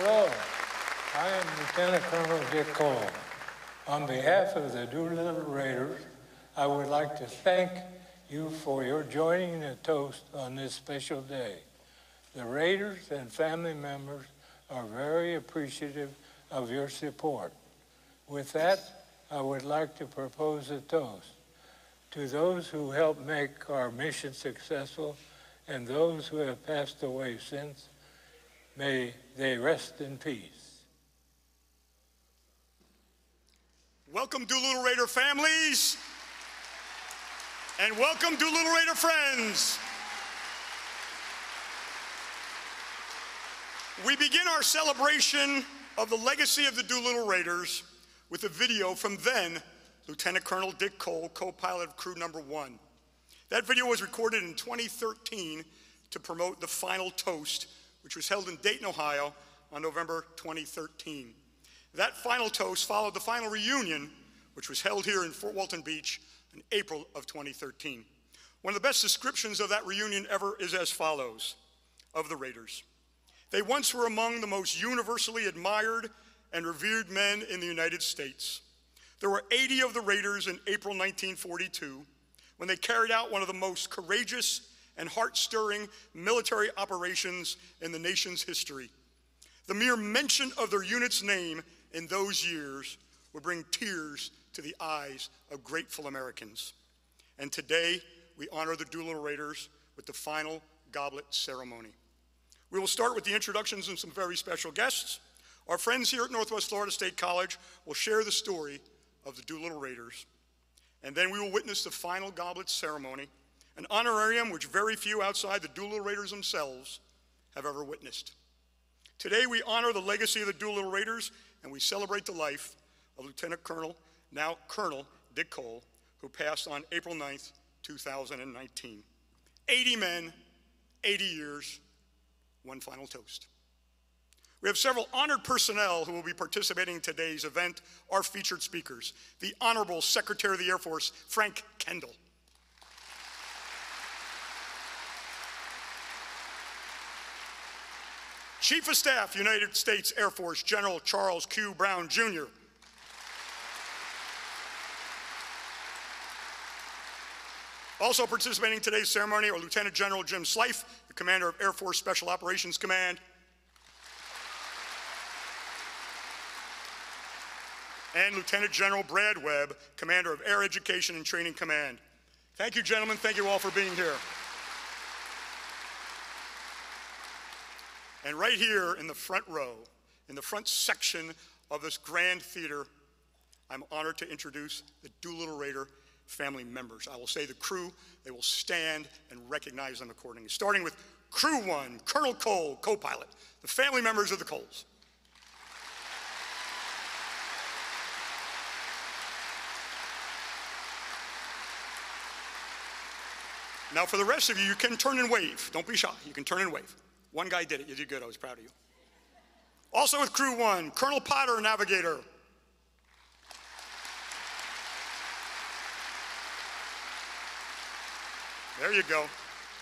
I am Lieutenant Colonel Dick Cole. On behalf of the Doolittle Raiders, I would like to thank you for your joining the toast on this special day. The Raiders and family members are very appreciative of your support. With that, I would like to propose a toast to those who helped make our mission successful and those who have passed away since. May they rest in peace. Welcome, Doolittle Raider families, and welcome, Doolittle Raider friends. We begin our celebration of the legacy of the Doolittle Raiders with a video from then Lieutenant Colonel Dick Cole, co-pilot of crew number one. That video was recorded in 2013 to promote the final toast, which was held in Dayton, Ohio on November 2013. That final toast followed the final reunion, which was held here in Fort Walton Beach in April of 2013. One of the best descriptions of that reunion ever is as follows of the Raiders. They once were among the most universally admired and revered men in the United States. There were 80 of the Raiders in April 1942 when they carried out one of the most courageous and heart stirring military operations in the nation's history. The mere mention of their unit's name in those years would bring tears to the eyes of grateful Americans. And today, we honor the Doolittle Raiders with the final goblet ceremony. We will start with the introductions and some very special guests. Our friends here at Northwest Florida State College will share the story of the Doolittle Raiders. And then we will witness the final goblet ceremony, an honorarium which very few outside the Doolittle Raiders themselves have ever witnessed. Today we honor the legacy of the Doolittle Raiders and we celebrate the life of Lieutenant Colonel, now Colonel Dick Cole, who passed on April 9th, 2019. 80 men, 80 years, one final toast. We have several honored personnel who will be participating in today's event, our featured speakers. The Honorable Secretary of the Air Force, Frank Kendall. Chief of Staff, United States Air Force, General Charles Q. Brown, Jr. Also participating in today's ceremony are Lieutenant General Jim Slife, the Commander of Air Force Special Operations Command, and Lieutenant General Brad Webb, Commander of Air Education and Training Command. Thank you, gentlemen. Thank you all for being here. And right here in the front row, in the front section of this grand theater, I'm honored to introduce the Doolittle Raider family members. I will say the crew, they will stand and recognize them accordingly. Starting with Crew One, Colonel Cole, co pilot, the family members of the Coles. Now, for the rest of you, you can turn and wave. Don't be shy. You can turn and wave. One guy did it. You did good. I was proud of you. Also with Crew One, Colonel Potter, navigator. There you go.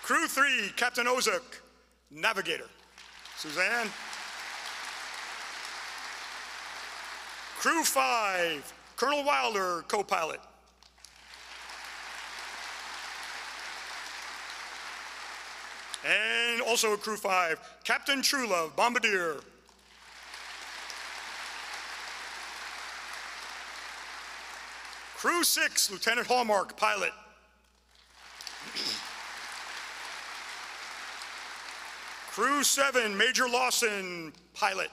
Crew Three, Captain Ozuk, navigator. Suzanne. Crew Five, Colonel Wilder, co pilot. And also a crew five, Captain Truelove, Bombardier. Crew six, Lieutenant Hallmark, pilot. crew seven, Major Lawson, pilot.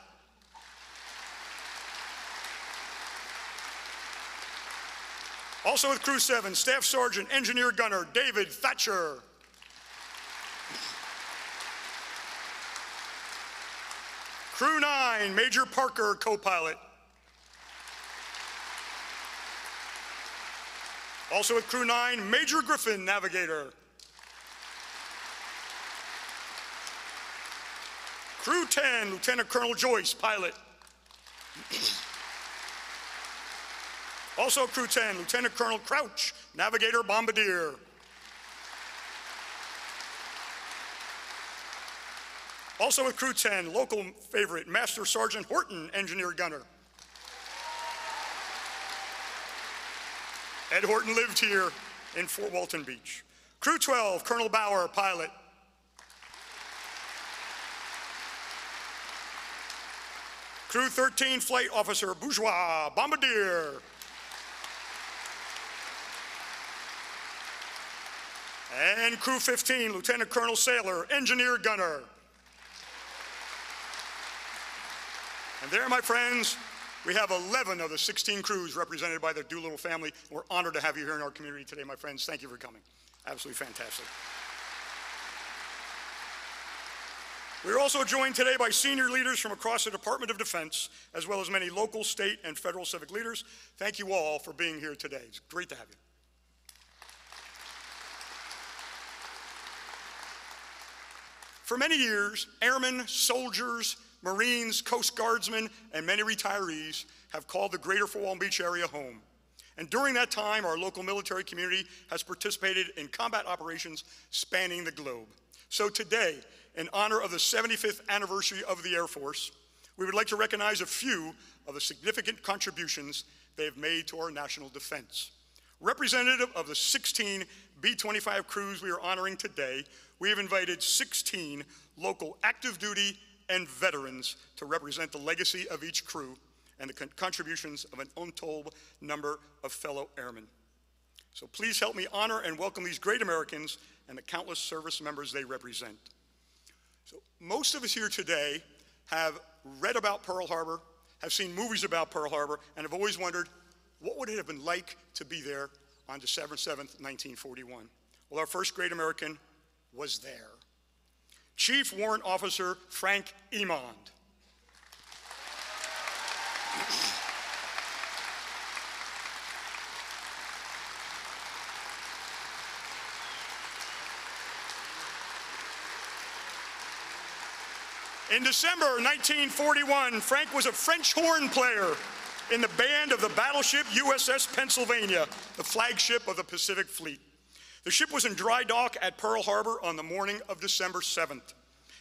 Also with crew seven, Staff Sergeant, Engineer Gunner, David Thatcher. Crew 9, Major Parker, co-pilot. Also with Crew 9, Major Griffin, navigator. Crew 10, Lieutenant Colonel Joyce, pilot. also Crew 10, Lieutenant Colonel Crouch, navigator, bombardier. Also with Crew 10, local favorite, Master Sergeant Horton, engineer gunner. Ed Horton lived here in Fort Walton Beach. Crew 12, Colonel Bower, pilot. Crew 13, Flight Officer Bourgeois, Bombardier. And Crew 15, Lieutenant Colonel Saylor, Engineer Gunner. And there, my friends, we have 11 of the 16 crews represented by the Doolittle family. We're honored to have you here in our community today, my friends. Thank you for coming. Absolutely fantastic. We are also joined today by senior leaders from across the Department of Defense, as well as many local, state, and federal civic leaders. Thank you all for being here today. It's great to have you. For many years, airmen, soldiers, Marines, Coast Guardsmen, and many retirees have called the greater Fort Walton Beach area home. And during that time, our local military community has participated in combat operations spanning the globe. So today, in honor of the 75th anniversary of the Air Force, we would like to recognize a few of the significant contributions they have made to our national defense. Representative of the 16 B-25 crews we are honoring today, we have invited 16 local active duty and veterans to represent the legacy of each crew and the con contributions of an untold number of fellow airmen. So please help me honor and welcome these great Americans and the countless service members they represent. So most of us here today have read about Pearl Harbor, have seen movies about Pearl Harbor, and have always wondered, what would it have been like to be there on December 7th, 1941? Well, our first great American was there. Chief Warrant Officer Frank Emond. In December 1941, Frank was a French horn player in the band of the battleship USS Pennsylvania, the flagship of the Pacific Fleet. The ship was in dry dock at Pearl Harbor on the morning of December 7th.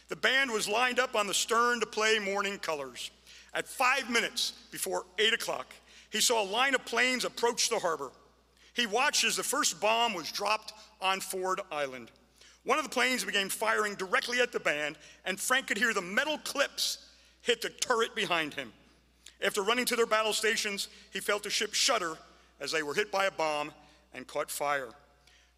The band was lined up on the stern to play morning colors. At five minutes before 8 o'clock, he saw a line of planes approach the harbor. He watched as the first bomb was dropped on Ford Island. One of the planes began firing directly at the band, and Frank could hear the metal clips hit the turret behind him. After running to their battle stations, he felt the ship shudder as they were hit by a bomb and caught fire.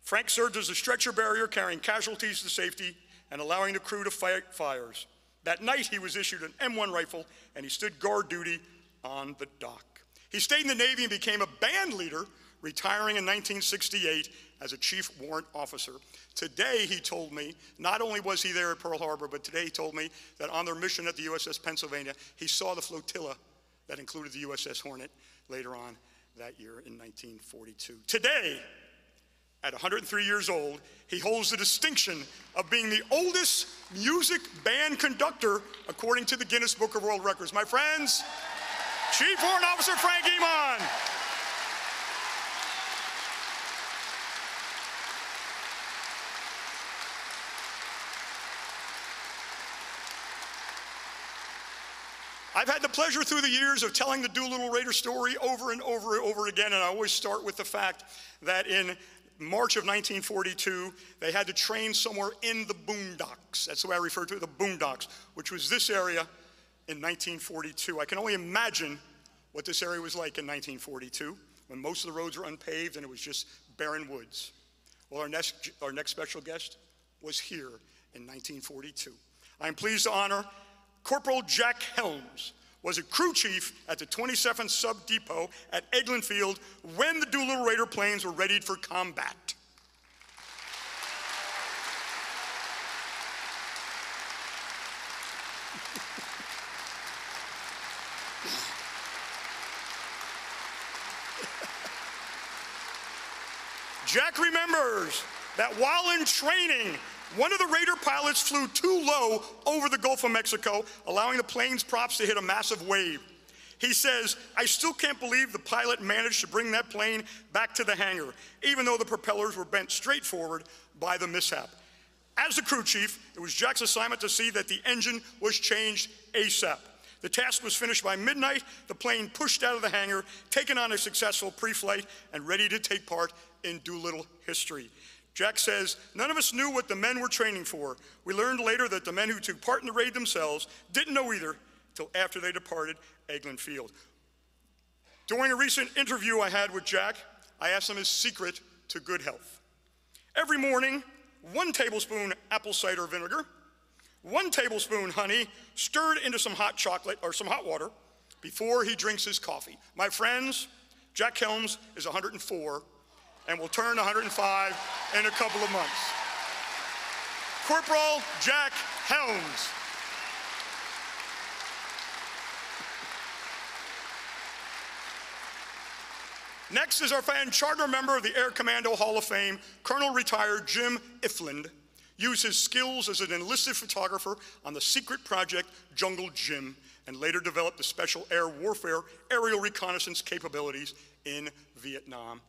Frank served as a stretcher barrier carrying casualties to safety and allowing the crew to fight fires. That night, he was issued an M1 rifle and he stood guard duty on the dock. He stayed in the Navy and became a band leader, retiring in 1968 as a chief warrant officer. Today, he told me, not only was he there at Pearl Harbor, but today he told me that on their mission at the USS Pennsylvania, he saw the flotilla that included the USS Hornet later on that year in 1942. Today, at 103 years old, he holds the distinction of being the oldest music band conductor according to the Guinness Book of World Records. My friends, Chief Warrant Officer Frank Emond. I've had the pleasure through the years of telling the Doolittle Raider story over and over and over again, and I always start with the fact that in March of 1942, they had to train somewhere in the boondocks. That's the way I refer to it, the boondocks, which was this area in 1942. I can only imagine what this area was like in 1942 when most of the roads were unpaved and it was just barren woods. Well, our next, our next special guest was here in 1942. I'm pleased to honor Corporal Jack Helms, was a crew chief at the 27th Sub Depot at Eglin Field when the Doolittle Raider planes were readied for combat. Jack remembers that while in training one of the Raider pilots flew too low over the Gulf of Mexico, allowing the plane's props to hit a massive wave. He says, I still can't believe the pilot managed to bring that plane back to the hangar, even though the propellers were bent straight forward by the mishap. As the crew chief, it was Jack's assignment to see that the engine was changed ASAP. The task was finished by midnight, the plane pushed out of the hangar, taken on a successful pre-flight, and ready to take part in Doolittle history. Jack says, none of us knew what the men were training for. We learned later that the men who took part in the raid themselves didn't know either until after they departed Eglin Field. During a recent interview I had with Jack, I asked him his secret to good health. Every morning, one tablespoon apple cider vinegar, one tablespoon honey stirred into some hot chocolate or some hot water before he drinks his coffee. My friends, Jack Helms is 104 and will turn 105 in a couple of months. Corporal Jack Helms. Next is our fan charter member of the Air Commando Hall of Fame, Colonel retired Jim Ifland, used his skills as an enlisted photographer on the secret project Jungle Jim, and later developed the special air warfare aerial reconnaissance capabilities in Vietnam.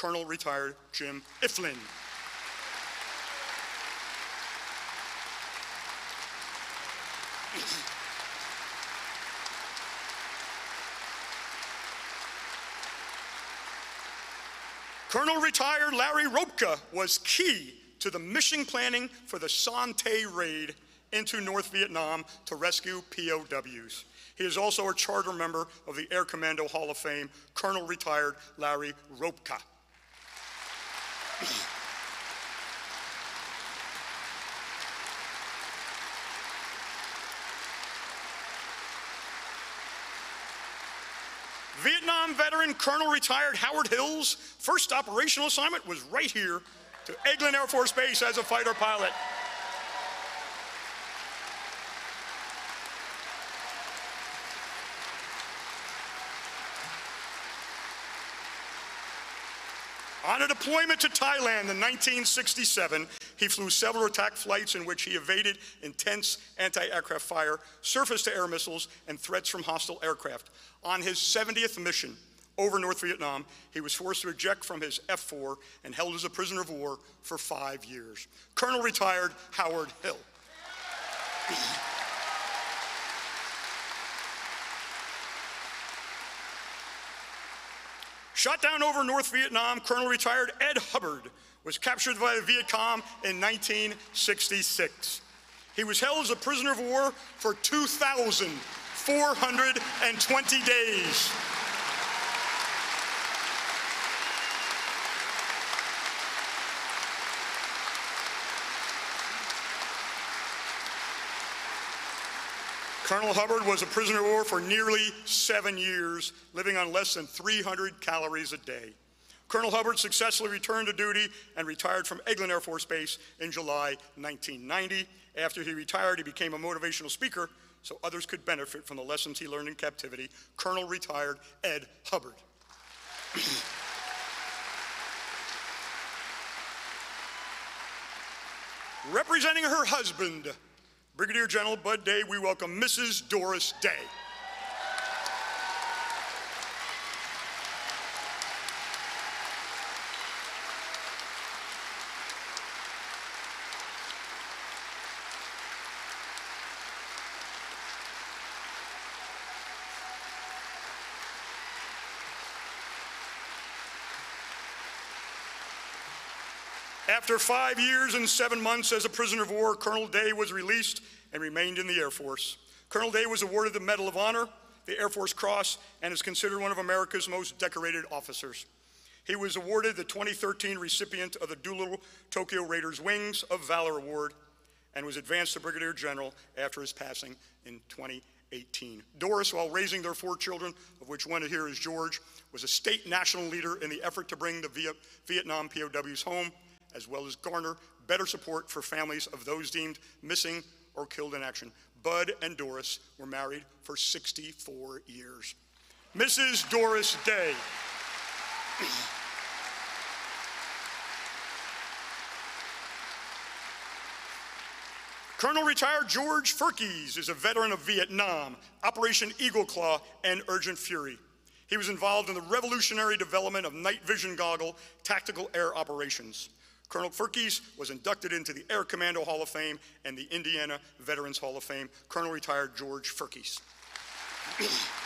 Colonel retired Jim Ifland. Colonel retired Larry Ropka was key to the mission planning for the Son Tay raid into North Vietnam to rescue POWs. He is also a charter member of the Air Commando Hall of Fame, Colonel retired Larry Ropka. Vietnam veteran Colonel retired Howard Hill's first operational assignment was right here to Eglin Air Force Base as a fighter pilot. On a deployment to Thailand in 1967, he flew several attack flights in which he evaded intense anti-aircraft fire, surface-to-air missiles, and threats from hostile aircraft. On his 70th mission over North Vietnam, he was forced to eject from his F-4 and held as a prisoner of war for five years. Colonel retired Howard Hill. Shot down over North Vietnam, Colonel retired Ed Hubbard was captured by the Viet Cong in 1966. He was held as a prisoner of war for 2,420 days. Colonel Hubbard was a prisoner of war for nearly seven years, living on less than 300 calories a day. Colonel Hubbard successfully returned to duty and retired from Eglin Air Force Base in July 1990. After he retired, he became a motivational speaker so others could benefit from the lessons he learned in captivity. Colonel retired Ed Hubbard. Representing her husband, Brigadier General Bud Day, we welcome Mrs. Doris Day. After five years and seven months as a prisoner of war, Colonel Day was released and remained in the Air Force. Colonel Day was awarded the Medal of Honor, the Air Force Cross, and is considered one of America's most decorated officers. He was awarded the 2013 recipient of the Doolittle Tokyo Raiders Wings of Valor Award and was advanced to Brigadier General after his passing in 2018. Doris, while raising their four children, of which one here is George, was a state national leader in the effort to bring the Vietnam POWs home, as well as garner better support for families of those deemed missing or killed in action. Bud and Doris were married for 64 years. Mrs. Doris Day. Colonel retired George Ferkes is a veteran of Vietnam, Operation Eagle Claw, and Urgent Fury. He was involved in the revolutionary development of night vision goggle tactical air operations. Colonel Ferkes was inducted into the Air Commando Hall of Fame and the Indiana Veterans Hall of Fame. Colonel retired George Ferkes.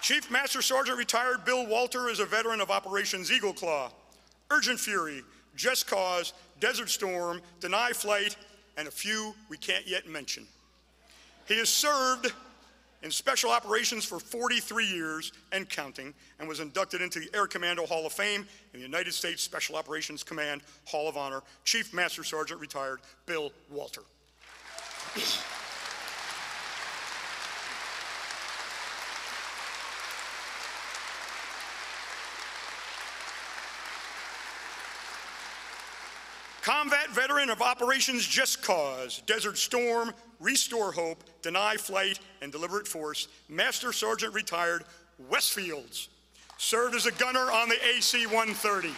Chief Master Sergeant retired Bill Walter is a veteran of Operations Eagle Claw, Urgent Fury, Just Cause, Desert Storm, Deny Flight, and a few we can't yet mention. He has served in special operations for 43 years and counting, and was inducted into the Air Commando Hall of Fame and the United States Special Operations Command Hall of Honor. Chief Master Sergeant retired Bill Walter. Of Operations Just Cause, Desert Storm, Restore Hope, Deny Flight, and Deliberate Force, Master Sergeant retired Wes Fields. Served as a gunner on the AC 130.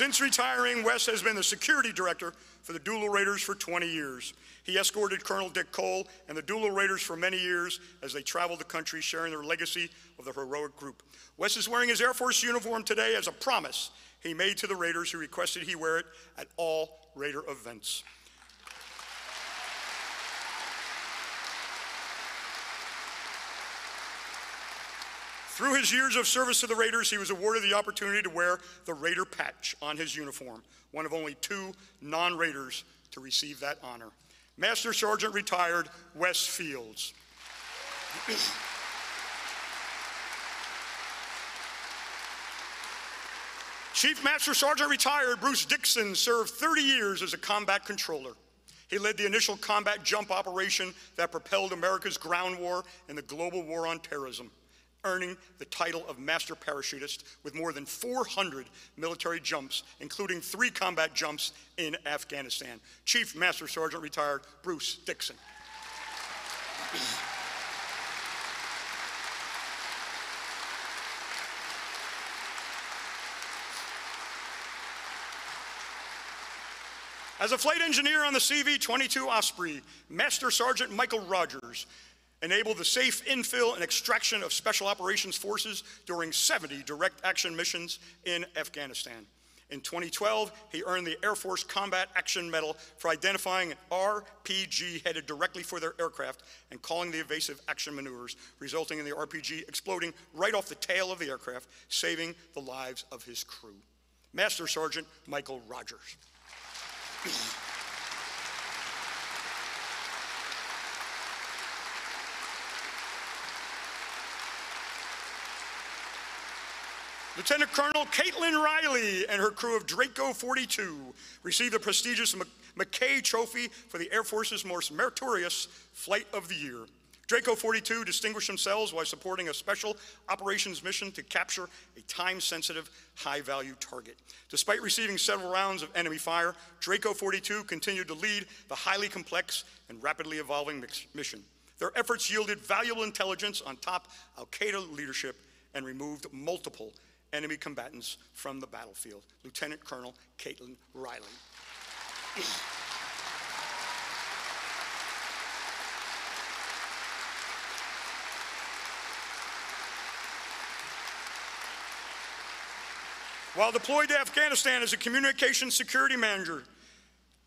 Since retiring, Wes has been the security director for the Doolittle Raiders for 20 years. He escorted Colonel Dick Cole and the Doolittle Raiders for many years as they traveled the country sharing their legacy of the heroic group. Wes is wearing his Air Force uniform today as a promise he made to the Raiders who requested he wear it at all Raider events. Through his years of service to the Raiders, he was awarded the opportunity to wear the Raider patch on his uniform, one of only two non Raiders to receive that honor. Master Sergeant retired Wes Fields. Chief Master Sergeant retired Bruce Dixon served 30 years as a combat controller. He led the initial combat jump operation that propelled America's ground war and the global war on terrorism earning the title of Master Parachutist with more than 400 military jumps, including three combat jumps in Afghanistan. Chief Master Sergeant retired Bruce Dixon. As a flight engineer on the CV-22 Osprey, Master Sergeant Michael Rogers enabled the safe infill and extraction of Special Operations Forces during 70 direct action missions in Afghanistan. In 2012, he earned the Air Force Combat Action Medal for identifying an RPG headed directly for their aircraft and calling the evasive action maneuvers, resulting in the RPG exploding right off the tail of the aircraft, saving the lives of his crew. Master Sergeant Michael Rogers. Lieutenant Colonel Caitlin Riley and her crew of Draco 42 received the prestigious Mackay Trophy for the Air Force's most meritorious Flight of the Year. Draco 42 distinguished themselves while supporting a special operations mission to capture a time-sensitive, high-value target. Despite receiving several rounds of enemy fire, Draco 42 continued to lead the highly complex and rapidly evolving mission. Their efforts yielded valuable intelligence on top Al-Qaeda leadership and removed multiple enemy combatants from the battlefield. Lieutenant Colonel Caitlin Riley. While deployed to Afghanistan as a communications security manager,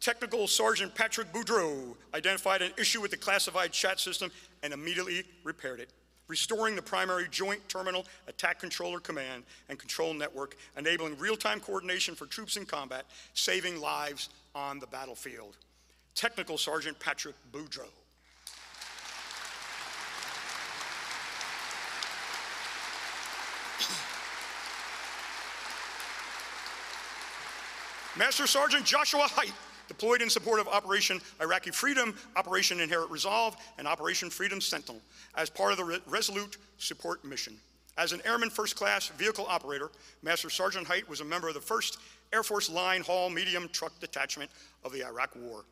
Technical Sergeant Patrick Boudreau identified an issue with the classified chat system and immediately repaired it restoring the primary Joint Terminal Attack Controller Command and Control Network, enabling real-time coordination for troops in combat, saving lives on the battlefield. Technical Sergeant Patrick Boudreau. Master Sergeant Joshua Height deployed in support of Operation Iraqi Freedom, Operation Inherent Resolve, and Operation Freedom Sentinel as part of the Resolute Support Mission. As an Airman First Class vehicle operator, Master Sergeant Height was a member of the 1st Air Force Line Haul Medium Truck Detachment of the Iraq War.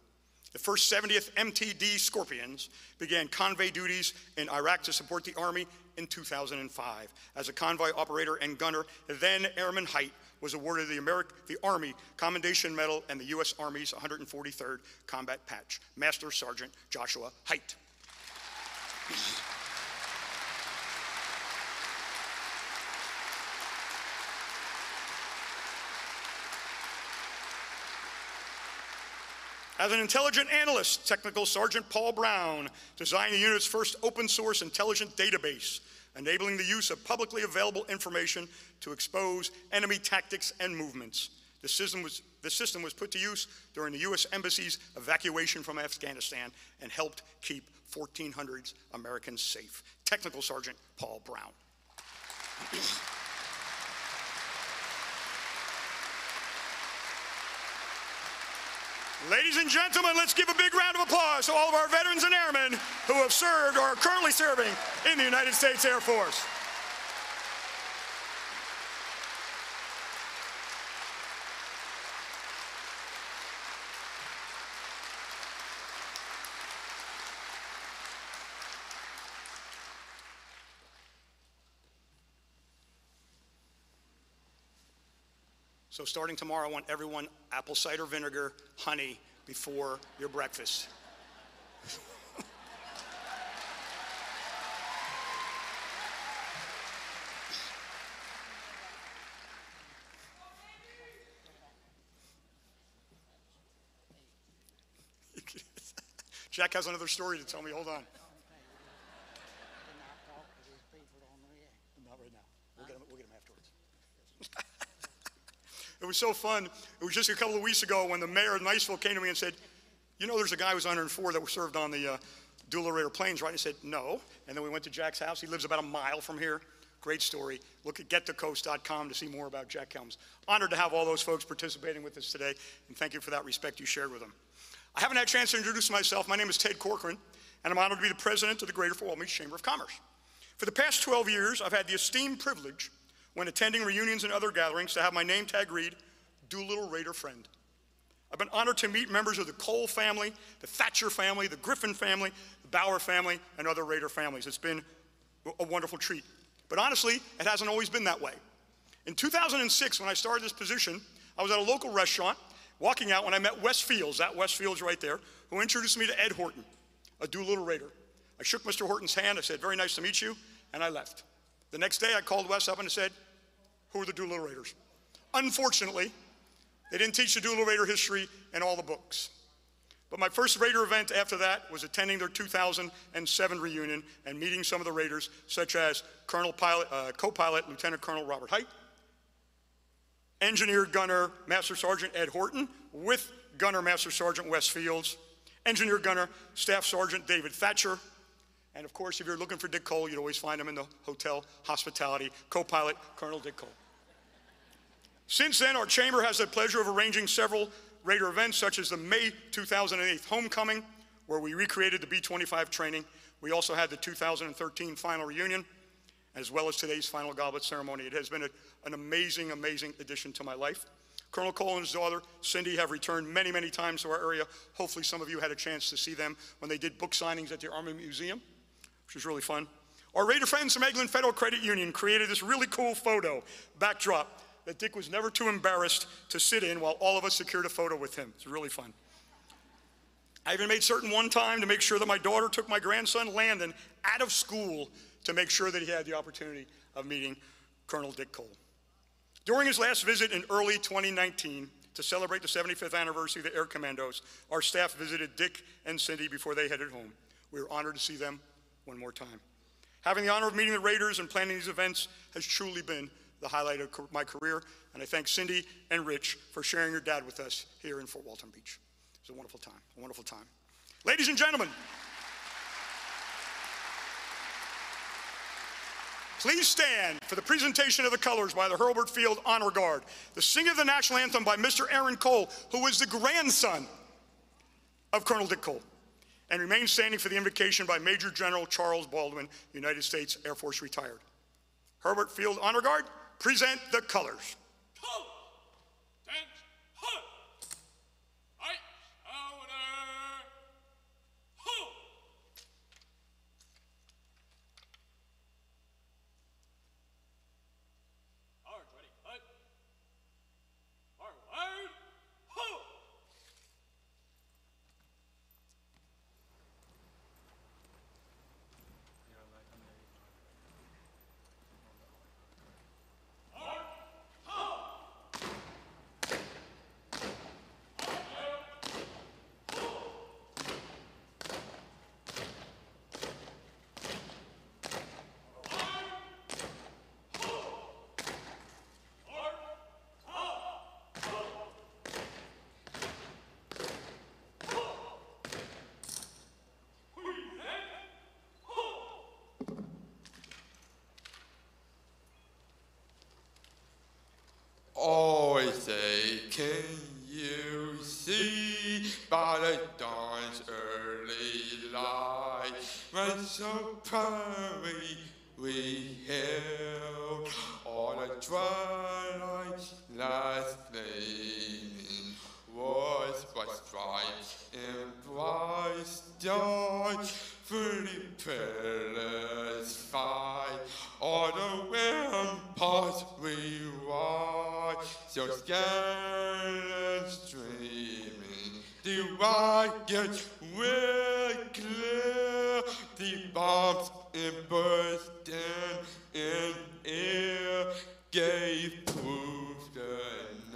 The first 70th MTD Scorpions began convoy duties in Iraq to support the Army in 2005. As a convoy operator and gunner, then Airman Height was awarded the, the Army Commendation Medal and the U.S. Army's 143rd Combat Patch. Master Sergeant Joshua Height. As an intelligent analyst, Technical Sergeant Paul Brown designed the unit's first open source intelligent database, enabling the use of publicly available information to expose enemy tactics and movements. The system was, the system was put to use during the U.S. Embassy's evacuation from Afghanistan and helped keep 1,400 Americans safe. Technical Sergeant Paul Brown. Ladies and gentlemen, let's give a big round of applause to all of our veterans and airmen who have served or are currently serving in the United States Air Force. So starting tomorrow, I want everyone apple cider vinegar, honey before your breakfast. Jack has another story to tell me. Hold on. Not right now. We'll get him, we'll get him afterwards. It was so fun. It was just a couple of weeks ago when the mayor of Niceville came to me and said, You know, there's a guy who who's 104 that was served on the uh, Dual Raider planes, right? I said, No. And then we went to Jack's house. He lives about a mile from here. Great story. Look at getthecoast.com to see more about Jack Helms. Honored to have all those folks participating with us today, and thank you for that respect you shared with them. I haven't had a chance to introduce myself. My name is Ted Corcoran, and I'm honored to be the president of the Greater Fort Beach Chamber of Commerce. For the past 12 years, I've had the esteemed privilege when attending reunions and other gatherings to have my name tag read Doolittle Raider Friend. I've been honored to meet members of the Cole family, the Thatcher family, the Griffin family, the Bower family, and other Raider families. It's been a wonderful treat. But honestly, it hasn't always been that way. In 2006, when I started this position, I was at a local restaurant, walking out when I met Wes Fields, that Wes Fields right there, who introduced me to Ed Horton, a Doolittle Raider. I shook Mr. Horton's hand, I said, very nice to meet you, and I left. The next day, I called Wes up and I said, who are the Doolittle Raiders? Unfortunately, they didn't teach the Doolittle Raider history in all the books. But my first Raider event after that was attending their 2007 reunion and meeting some of the Raiders, such as Colonel Pilot, uh, co-pilot Lieutenant Colonel Robert Hite, Engineer Gunner Master Sergeant Ed Horton with Gunner Master Sergeant Wes Fields, Engineer Gunner Staff Sergeant David Thatcher, and of course, if you're looking for Dick Cole, you'd always find him in the hotel hospitality, co-pilot Colonel Dick Cole. Since then, our chamber has the pleasure of arranging several Raider events, such as the May 2008 Homecoming, where we recreated the B-25 training. We also had the 2013 final reunion, as well as today's final goblet ceremony. It has been a, an amazing, amazing addition to my life. Colonel Cole and his daughter, Cindy, have returned many, many times to our area. Hopefully some of you had a chance to see them when they did book signings at the Army Museum, which was really fun. Our Raider friends from Eglin Federal Credit Union created this really cool photo backdrop that Dick was never too embarrassed to sit in while all of us secured a photo with him. It's really fun. I even made certain one time to make sure that my daughter took my grandson Landon out of school to make sure that he had the opportunity of meeting Colonel Dick Cole. During his last visit in early 2019 to celebrate the 75th anniversary of the Air Commandos, our staff visited Dick and Cindy before they headed home. We were honored to see them one more time. Having the honor of meeting the Raiders and planning these events has truly been the highlight of my career, and I thank Cindy and Rich for sharing your dad with us here in Fort Walton Beach. It was a wonderful time, a wonderful time. Ladies and gentlemen, Please stand for the presentation of the colors by the Hurlburt Field Honor Guard, the singing of the national anthem by Mr. Aaron Cole, who is the grandson of Colonel Dick Cole, and remain standing for the invocation by Major General Charles Baldwin, United States Air Force retired. Hurlburt Field Honor Guard, present the colors. Ho! Dance! Ho! Ice! Order! early light, when so proudly we hailed all the twilight last gleaming was but bright and bright dawn, fully perilous fight. All the ramparts we watched, so scared and streaming. The rockets will clear, the bombs in bursting in air gave proof the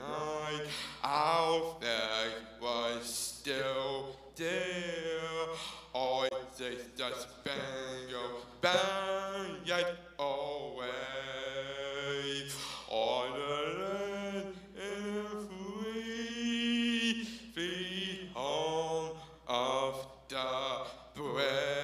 night our flag was still there. All the the spangled banner yet away. On the land and free, free home of the brave.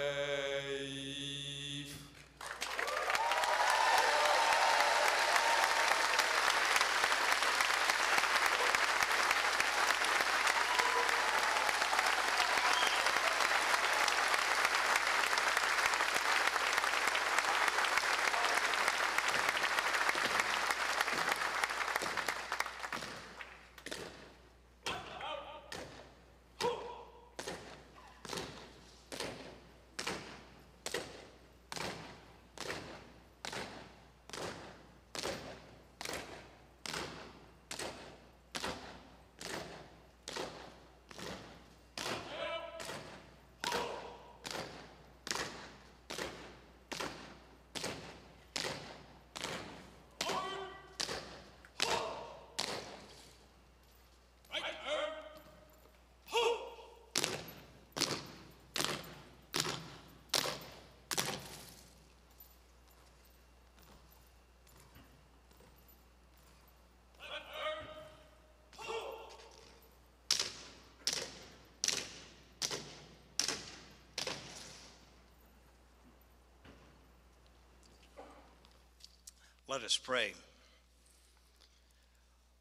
Let us pray.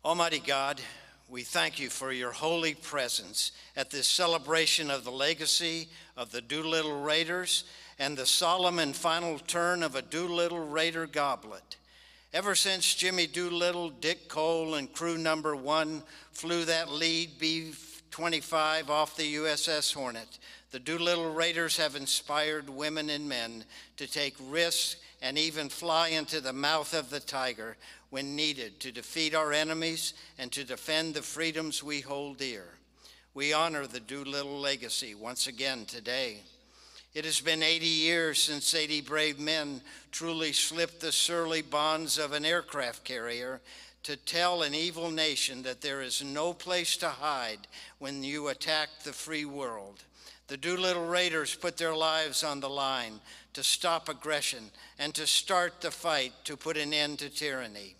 Almighty God, we thank you for your holy presence at this celebration of the legacy of the Doolittle Raiders and the solemn and final turn of a Doolittle Raider goblet. Ever since Jimmy Doolittle, Dick Cole, and crew number one flew that lead B 25 off the USS Hornet, the Doolittle Raiders have inspired women and men to take risks and even fly into the mouth of the tiger when needed to defeat our enemies and to defend the freedoms we hold dear. We honor the Doolittle legacy once again today. It has been 80 years since 80 brave men truly slipped the surly bonds of an aircraft carrier to tell an evil nation that there is no place to hide when you attack the free world. The Doolittle Raiders put their lives on the line to stop aggression and to start the fight to put an end to tyranny.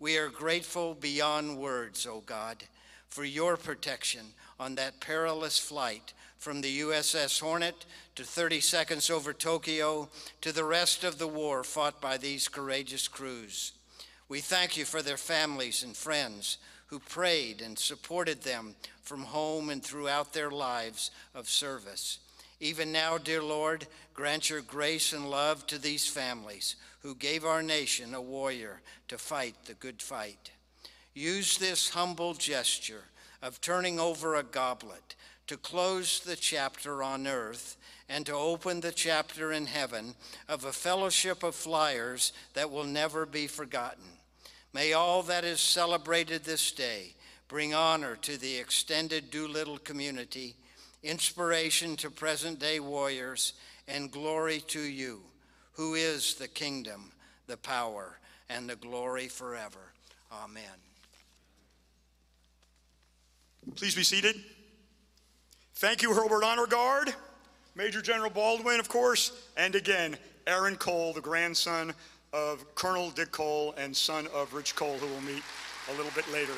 We are grateful beyond words, O God, for your protection on that perilous flight from the USS Hornet to 30 seconds over Tokyo to the rest of the war fought by these courageous crews. We thank you for their families and friends who prayed and supported them from home and throughout their lives of service. Even now, dear Lord, grant your grace and love to these families who gave our nation a warrior to fight the good fight. Use this humble gesture of turning over a goblet to close the chapter on earth and to open the chapter in heaven of a fellowship of flyers that will never be forgotten. May all that is celebrated this day bring honor to the extended Doolittle community, inspiration to present day warriors, and glory to you, who is the kingdom, the power, and the glory forever. Amen. Please be seated. Thank you, Hurlburt Honor Guard, Major General Baldwin, of course, and again, Aaron Cole, the grandson of Colonel Dick Cole and son of Rich Cole, who we'll meet a little bit later.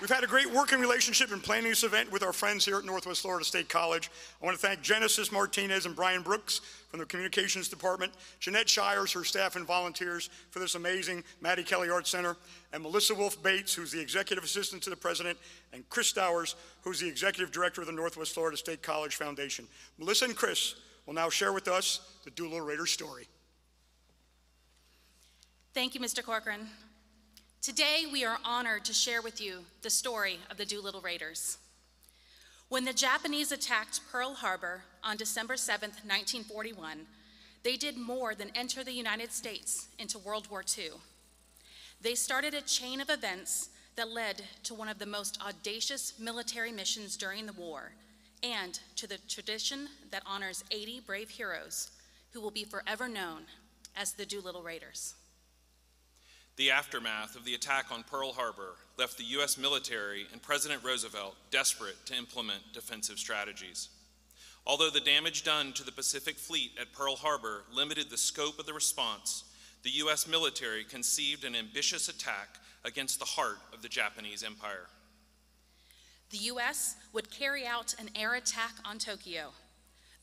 We've had a great working relationship in planning this event with our friends here at Northwest Florida State College. I want to thank Genesis Martinez and Brian Brooks from the Communications Department, Jeanette Shires, her staff and volunteers for this amazing Mattie Kelly Art Center, and Melissa Wolf Bates, who's the Executive Assistant to the President, and Chris Stowers, who's the Executive Director of the Northwest Florida State College Foundation. Melissa and Chris will now share with us the Doolittle Raiders story. Thank you, Mr. Corcoran. Today, we are honored to share with you the story of the Doolittle Raiders. When the Japanese attacked Pearl Harbor on December 7, 1941, they did more than enter the United States into World War II. They started a chain of events that led to one of the most audacious military missions during the war and to the tradition that honors 80 brave heroes who will be forever known as the Doolittle Raiders. The aftermath of the attack on Pearl Harbor left the U.S. military and President Roosevelt desperate to implement defensive strategies. Although the damage done to the Pacific Fleet at Pearl Harbor limited the scope of the response, the U.S. military conceived an ambitious attack against the heart of the Japanese Empire. The U.S. would carry out an air attack on Tokyo.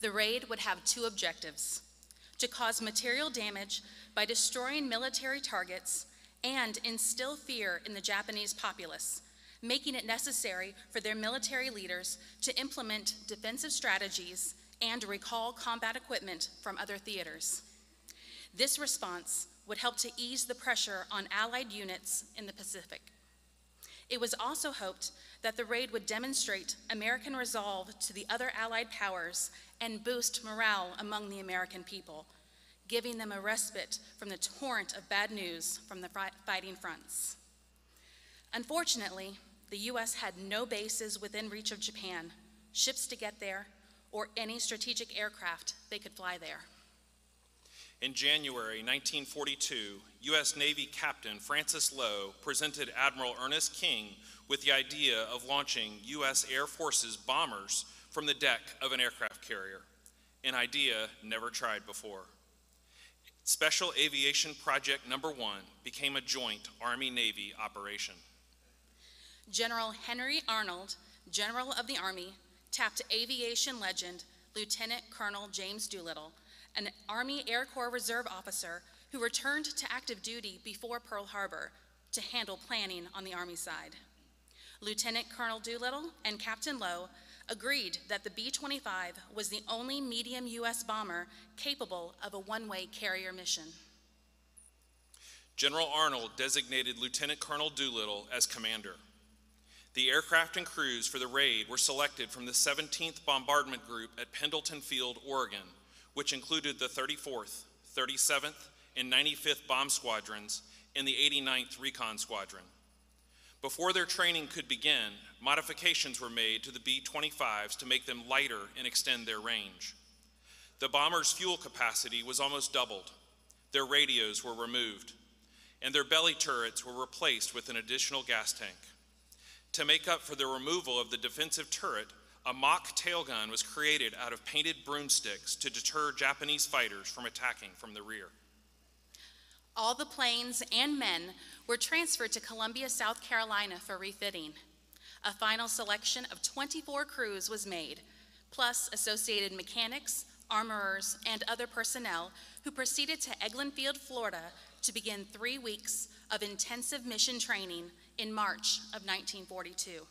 The raid would have two objectives to cause material damage by destroying military targets and instill fear in the Japanese populace, making it necessary for their military leaders to implement defensive strategies and recall combat equipment from other theaters. This response would help to ease the pressure on Allied units in the Pacific. It was also hoped that the raid would demonstrate American resolve to the other Allied powers and boost morale among the American people giving them a respite from the torrent of bad news from the fighting fronts. Unfortunately, the U.S. had no bases within reach of Japan, ships to get there, or any strategic aircraft they could fly there. In January 1942, U.S. Navy Captain Francis Low presented Admiral Ernest King with the idea of launching U.S. Air Force's bombers from the deck of an aircraft carrier, an idea never tried before. Special Aviation Project Number One became a joint Army Navy operation. General Henry Arnold, General of the Army, tapped aviation legend Lieutenant Colonel James Doolittle, an Army Air Corps Reserve officer who returned to active duty before Pearl Harbor to handle planning on the Army side. Lieutenant Colonel Doolittle and Captain Low agreed that the B 25 was the only medium U.S. bomber capable of a one way carrier mission. General Arnold designated Lieutenant Colonel Doolittle as commander. The aircraft and crews for the raid were selected from the 17th Bombardment Group at Pendleton Field, Oregon, which included the 34th, 37th, and 95th Bomb Squadrons and the 89th Recon Squadron. Before their training could begin, modifications were made to the B 25s to make them lighter and extend their range. The bomber's fuel capacity was almost doubled, their radios were removed, and their belly turrets were replaced with an additional gas tank. To make up for the removal of the defensive turret, a mock tail gun was created out of painted broomsticks to deter Japanese fighters from attacking from the rear. All the planes and men were transferred to Columbia, South Carolina for refitting. A final selection of 24 crews was made, plus associated mechanics, armorers, and other personnel who proceeded to Eglin Field, Florida to begin three weeks of intensive mission training in March of 1942.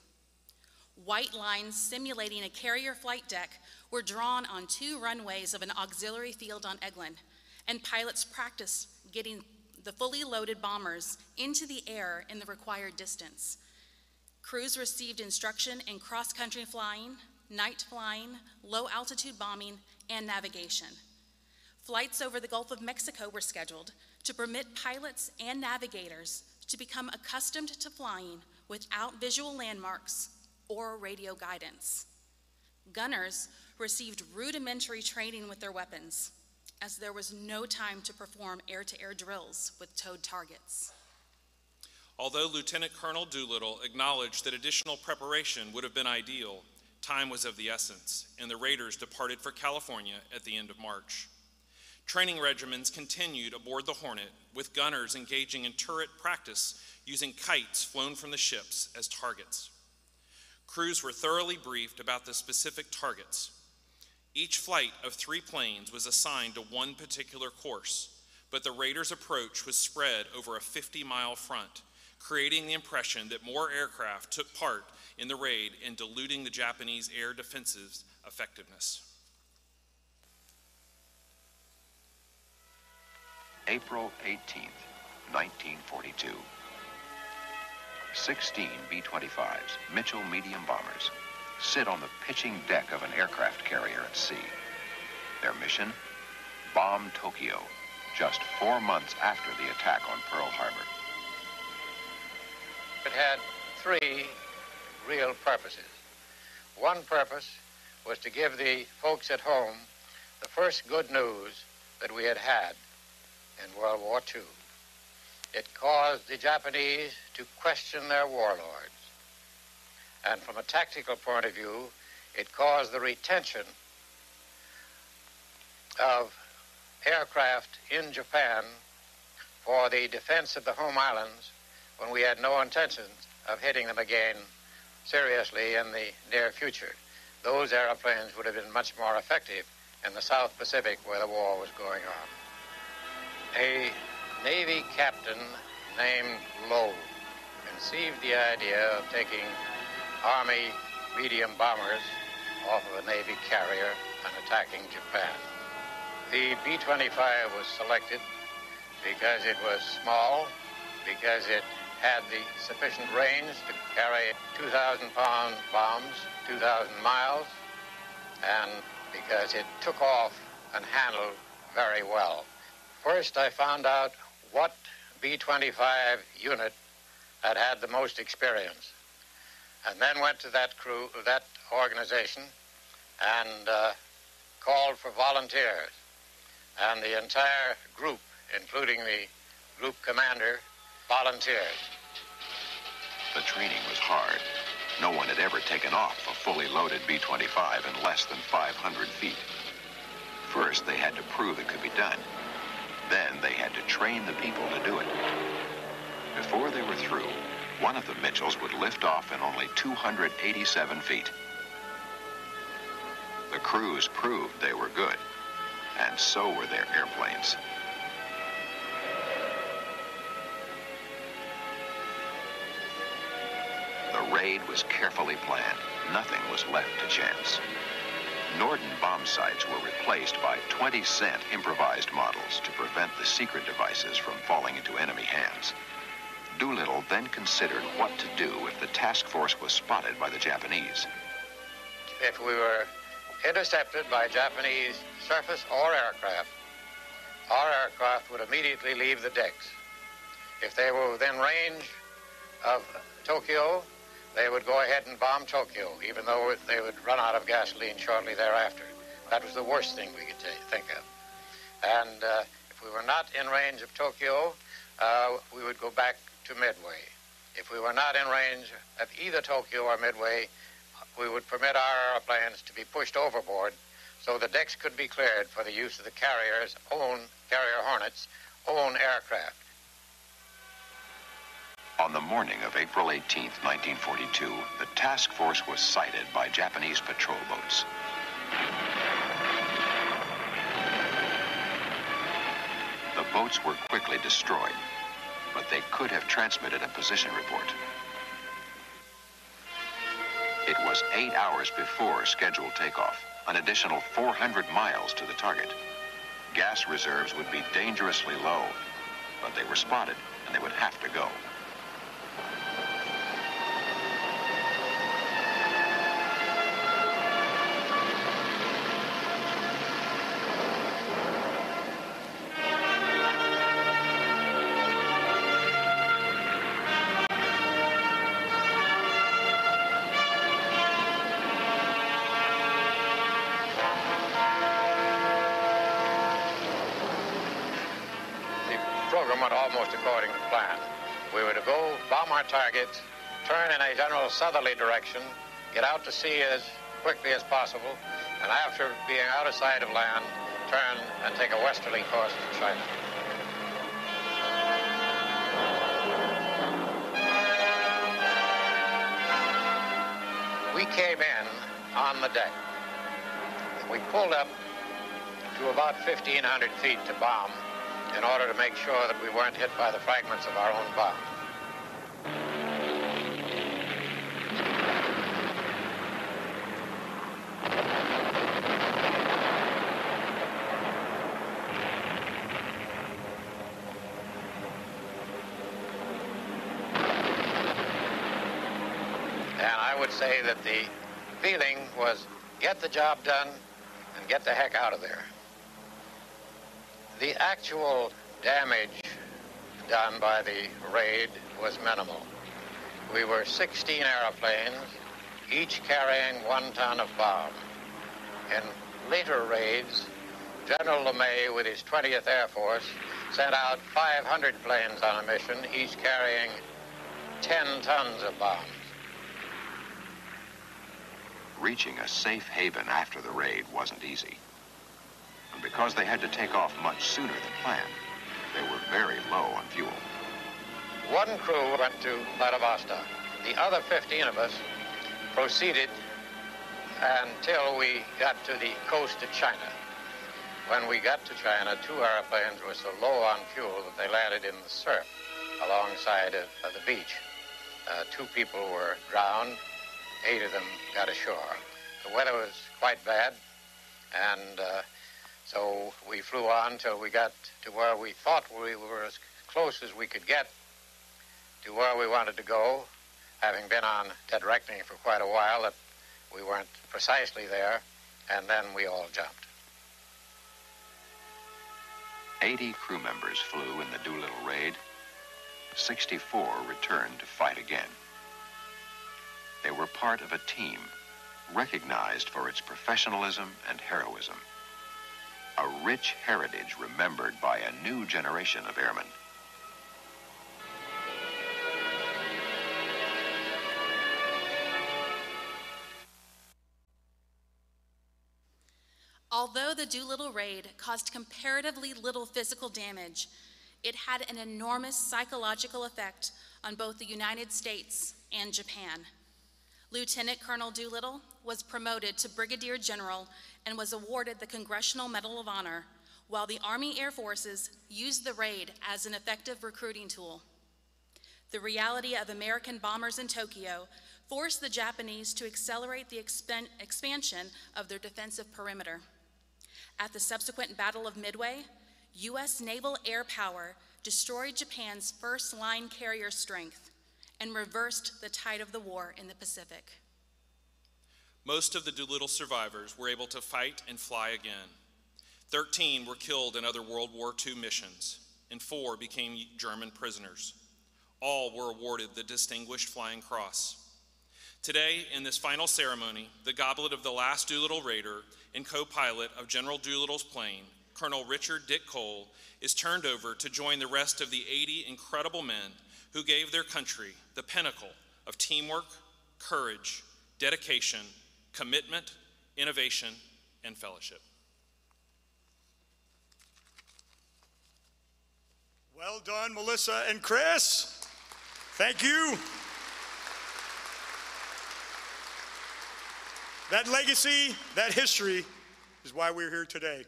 White lines simulating a carrier flight deck were drawn on two runways of an auxiliary field on Eglin, and pilots practiced getting the fully loaded bombers into the air in the required distance. Crews received instruction in cross country flying, night flying, low altitude bombing, and navigation. Flights over the Gulf of Mexico were scheduled to permit pilots and navigators to become accustomed to flying without visual landmarks or radio guidance. Gunners received rudimentary training with their weapons as there was no time to perform air to air drills with towed targets. Although Lieutenant Colonel Doolittle acknowledged that additional preparation would have been ideal, time was of the essence, and the Raiders departed for California at the end of March. Training regimens continued aboard the Hornet, with gunners engaging in turret practice using kites flown from the ships as targets. Crews were thoroughly briefed about the specific targets. Each flight of three planes was assigned to one particular course, but the Raiders' approach was spread over a 50 mile front, creating the impression that more aircraft took part in the raid and diluting the Japanese air defense's effectiveness. April 18th, 1942. 16 B-25s, Mitchell medium bombers, sit on the pitching deck of an aircraft carrier at sea. Their mission? Bomb Tokyo, just four months after the attack on Pearl Harbor. It had three real purposes. One purpose was to give the folks at home the first good news that we had had in World War II. It caused the Japanese to question their warlords. And from a tactical point of view, it caused the retention of aircraft in Japan for the defense of the home islands when we had no intentions of hitting them again seriously in the near future. Those airplanes would have been much more effective in the South Pacific where the war was going on. A Navy captain named Low conceived the idea of taking Army medium bombers off of a Navy carrier and attacking Japan. The B-25 was selected because it was small, because it had the sufficient range to carry 2,000 pound bombs, 2,000 miles, and because it took off and handled very well. First, I found out what B-25 unit had had the most experience, and then went to that crew, that organization, and uh, called for volunteers. And the entire group, including the group commander, volunteered. The training was hard. No one had ever taken off a fully loaded B-25 in less than 500 feet. First, they had to prove it could be done. Then they had to train the people to do it. Before they were through, one of the Mitchells would lift off in only 287 feet. The crews proved they were good, and so were their airplanes. The raid was carefully planned. Nothing was left to chance. Norden bomb sights were replaced by 20 cent improvised models to prevent the secret devices from falling into enemy hands. Doolittle then considered what to do if the task force was spotted by the Japanese. If we were intercepted by Japanese surface or aircraft, our aircraft would immediately leave the decks. If they were within range of Tokyo, they would go ahead and bomb Tokyo, even though they would run out of gasoline shortly thereafter. That was the worst thing we could think of. And uh, if we were not in range of Tokyo, uh, we would go back to Midway. If we were not in range of either Tokyo or Midway, we would permit our airplanes to be pushed overboard so the decks could be cleared for the use of the carrier's own, carrier Hornets, own aircraft. On the morning of April 18, 1942, the task force was sighted by Japanese patrol boats. The boats were quickly destroyed, but they could have transmitted a position report. It was eight hours before scheduled takeoff, an additional 400 miles to the target. Gas reserves would be dangerously low, but they were spotted and they would have to go. General southerly direction, get out to sea as quickly as possible, and after being out of sight of land, turn and take a westerly course to China. We came in on the deck. We pulled up to about 1,500 feet to bomb in order to make sure that we weren't hit by the fragments of our own bomb. And I would say that the feeling was get the job done and get the heck out of there. The actual damage done by the raid was minimal. We were 16 airplanes, each carrying one ton of bomb. In later raids, General LeMay, with his 20th Air Force, sent out 500 planes on a mission, each carrying 10 tons of bombs. Reaching a safe haven after the raid wasn't easy. And because they had to take off much sooner than planned, they were very low on fuel. One crew went to Vladivostok. The other 15 of us proceeded until we got to the coast of China. When we got to China, two airplanes were so low on fuel that they landed in the surf alongside of, of the beach. Uh, two people were drowned, eight of them got ashore. The weather was quite bad, and uh, so we flew on till we got to where we thought we were as close as we could get to where we wanted to go, having been on dead reckoning for quite a while that we weren't precisely there, and then we all jumped. 80 crew members flew in the Doolittle raid. 64 returned to fight again. They were part of a team recognized for its professionalism and heroism. A rich heritage remembered by a new generation of airmen. Although the Doolittle raid caused comparatively little physical damage, it had an enormous psychological effect on both the United States and Japan. Lieutenant Colonel Doolittle was promoted to Brigadier General and was awarded the Congressional Medal of Honor, while the Army Air Forces used the raid as an effective recruiting tool. The reality of American bombers in Tokyo forced the Japanese to accelerate the expan- expansion of their defensive perimeter. At the subsequent Battle of Midway, U.S. naval air power destroyed Japan's first line carrier strength and reversed the tide of the war in the Pacific. Most of the Doolittle survivors were able to fight and fly again. Thirteen were killed in other World War II missions, and four became German prisoners. All were awarded the Distinguished Flying Cross. Today, in this final ceremony, the goblet of the last Doolittle Raider and co pilot of General Doolittle's plane, Colonel Richard Dick Cole, is turned over to join the rest of the 80 incredible men who gave their country the pinnacle of teamwork, courage, dedication, commitment, innovation, and fellowship. Well done, Melissa and Chris. Thank you. That legacy, that history is why we're here today.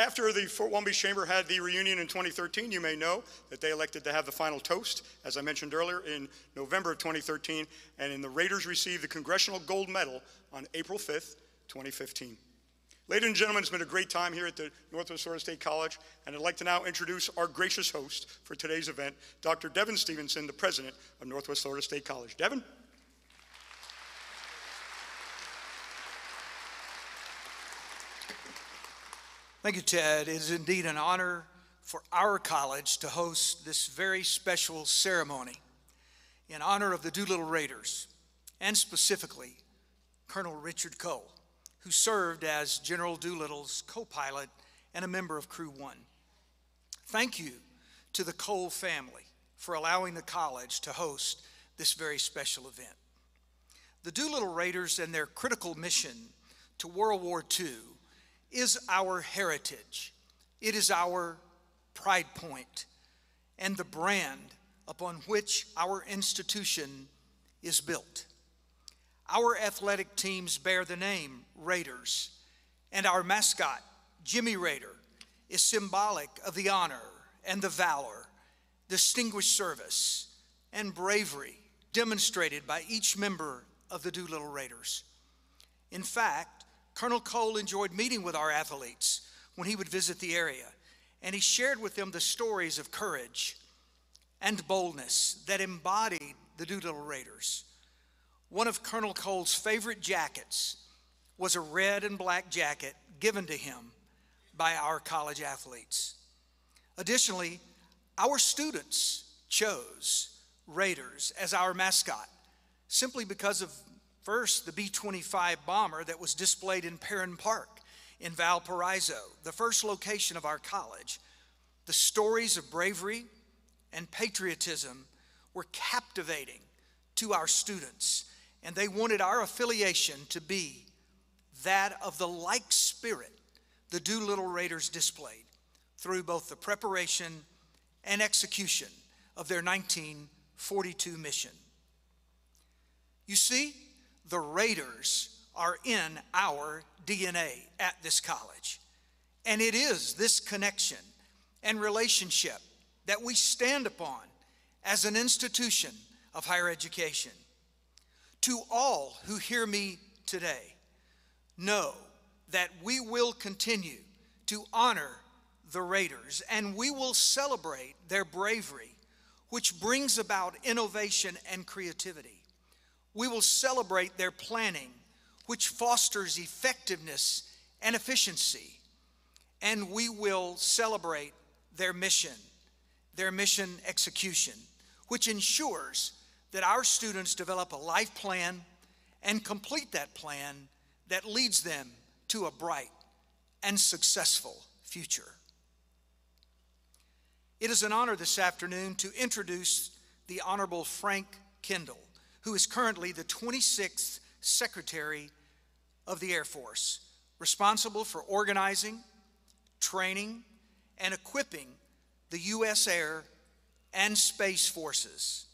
After the Fort Walton Chamber had the reunion in 2013, you may know that they elected to have the final toast, as I mentioned earlier, in November of 2013, and the Raiders received the Congressional Gold Medal on April 5th, 2015. Ladies and gentlemen, it's been a great time here at the Northwest Florida State College, and I'd like to now introduce our gracious host for today's event, Dr. Devin Stephenson, the president of Northwest Florida State College. Devin? Thank you, Ted. It is indeed an honor for our college to host this very special ceremony in honor of the Doolittle Raiders, and specifically Colonel Richard Cole, who served as General Doolittle's co pilot and a member of Crew One. Thank you to the Cole family for allowing the college to host this very special event. The Doolittle Raiders and their critical mission to World War II is our heritage. It is our pride point and the brand upon which our institution is built. Our athletic teams bear the name Raiders, and our mascot, Jimmy Raider, is symbolic of the honor and the valor, distinguished service, and bravery demonstrated by each member of the Doolittle Raiders. In fact, Colonel Cole enjoyed meeting with our athletes when he would visit the area, and he shared with them the stories of courage and boldness that embodied the Doolittle Raiders. One of Colonel Cole's favorite jackets was a red and black jacket given to him by our college athletes. Additionally, our students chose Raiders as our mascot simply because of first the B 25 bomber that was displayed in Perrin Park in Valparaiso, the first location of our college. The stories of bravery and patriotism were captivating to our students, and they wanted our affiliation to be that of the like spirit the Doolittle Raiders displayed through both the preparation and execution of their 1942 mission. You see, the Raiders are in our DNA at this college. And it is this connection and relationship that we stand upon as an institution of higher education. To all who hear me today, know that we will continue to honor the Raiders and we will celebrate their bravery, which brings about innovation and creativity. We will celebrate their planning, which fosters effectiveness and efficiency. And we will celebrate their mission, their mission execution, which ensures that our students develop a life plan and complete that plan that leads them to a bright and successful future. It is an honor this afternoon to introduce the Honorable Frank Kendall, who is currently the 26th Secretary of the Air Force, responsible for organizing, training, and equipping the U.S. Air and Space Forces.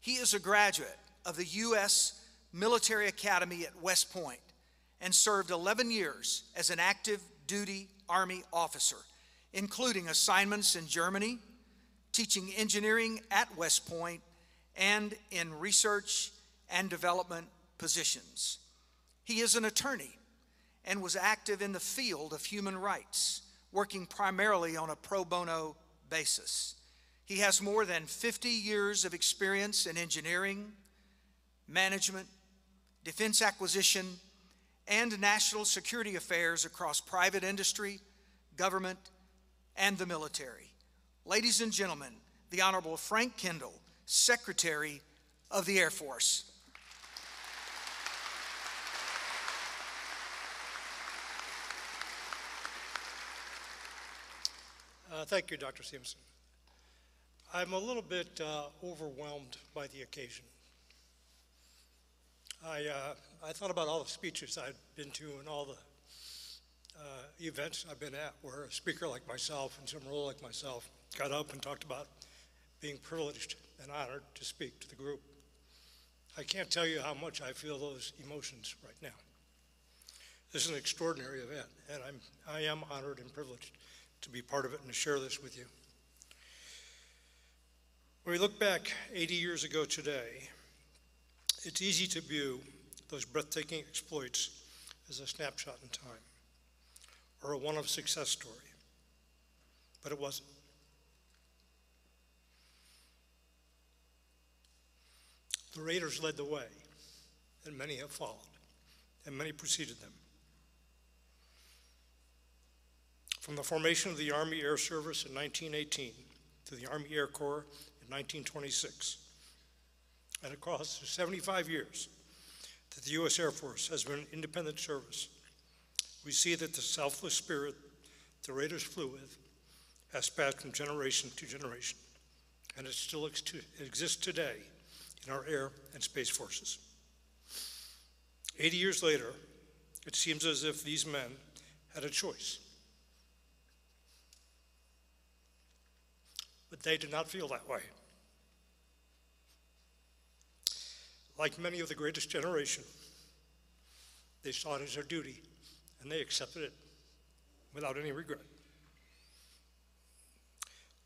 He is a graduate of the U.S. Military Academy at West Point and served 11 years as an active duty Army officer, including assignments in Germany, teaching engineering at West Point, and in research and development positions. He is an attorney and was active in the field of human rights, working primarily on a pro bono basis. He has more than 50 years of experience in engineering, management, defense acquisition, and national security affairs across private industry, government, and the military. Ladies and gentlemen, the Honorable Frank Kendall, Secretary of the Air Force. Uh, thank you, Dr. Simpson. I'm a little bit uh, overwhelmed by the occasion. I, uh, I thought about all the speeches I'd been to and all the uh, events I've been at where a speaker like myself and some role like myself got up and talked about being privileged and honored to speak to the group. I can't tell you how much I feel those emotions right now. This is an extraordinary event, and I'm, I am honored and privileged to be part of it and to share this with you. When we look back 80 years ago today, it's easy to view those breathtaking exploits as a snapshot in time or a one of success story, but it wasn't. The Raiders led the way, and many have followed, and many preceded them. From the formation of the Army Air Service in 1918 to the Army Air Corps in 1926, and across 75 years that the U.S. Air Force has been an independent service, we see that the selfless spirit the Raiders flew with has passed from generation to generation, and it still ex- exists today in our air and space forces. 80 years later, it seems as if these men had a choice. But they did not feel that way. Like many of the greatest generation, they saw it as their duty and they accepted it without any regret.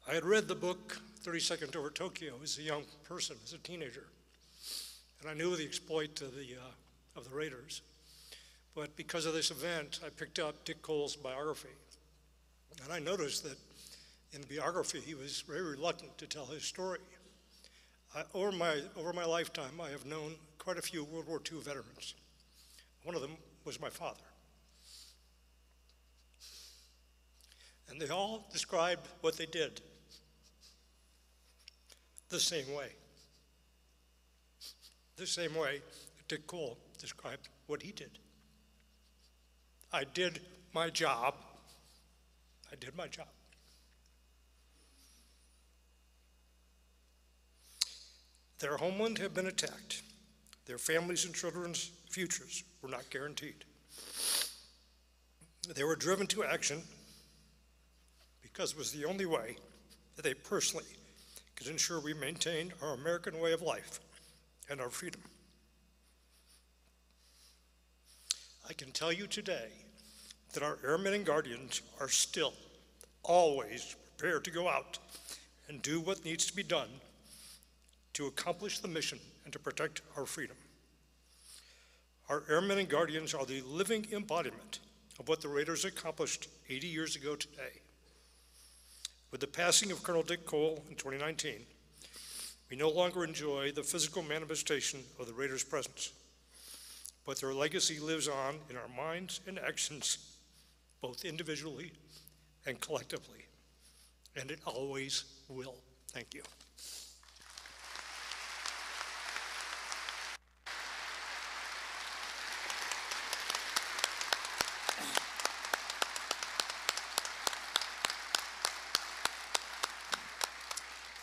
I had read the book 30 Seconds Over Tokyo as a young person, as a teenager, and I knew the exploit of the, uh, of the Raiders. But because of this event, I picked up Dick Cole's biography, and I noticed that in the biography he was very reluctant to tell his story. I, over, my, over my lifetime, I have known quite a few World War II veterans. One of them was my father. And they all described what they did the same way. The same way Dick Cole described what he did. I did my job. I did my job. Their homeland had been attacked. Their families and children's futures were not guaranteed. They were driven to action because it was the only way that they personally could ensure we maintained our American way of life and our freedom. I can tell you today that our airmen and guardians are still always prepared to go out and do what needs to be done to accomplish the mission and to protect our freedom. Our airmen and guardians are the living embodiment of what the Raiders accomplished 80 years ago today. With the passing of Colonel Dick Cole in 2019, we no longer enjoy the physical manifestation of the Raiders' presence, but their legacy lives on in our minds and actions, both individually and collectively, and it always will. Thank you.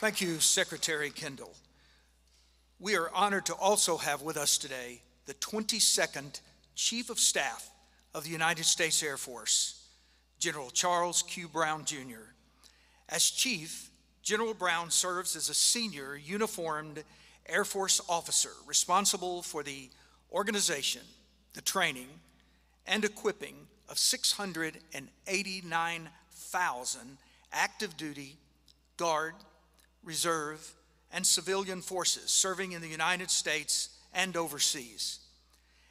Thank you, Secretary Kendall. We are honored to also have with us today the 22nd Chief of Staff of the United States Air Force, General Charles Q. Brown, Jr. As Chief, General Brown serves as a senior uniformed Air Force officer responsible for the organization, the training, and equipping of 689,000 active duty, Guard, Reserve, and civilian forces serving in the United States and overseas.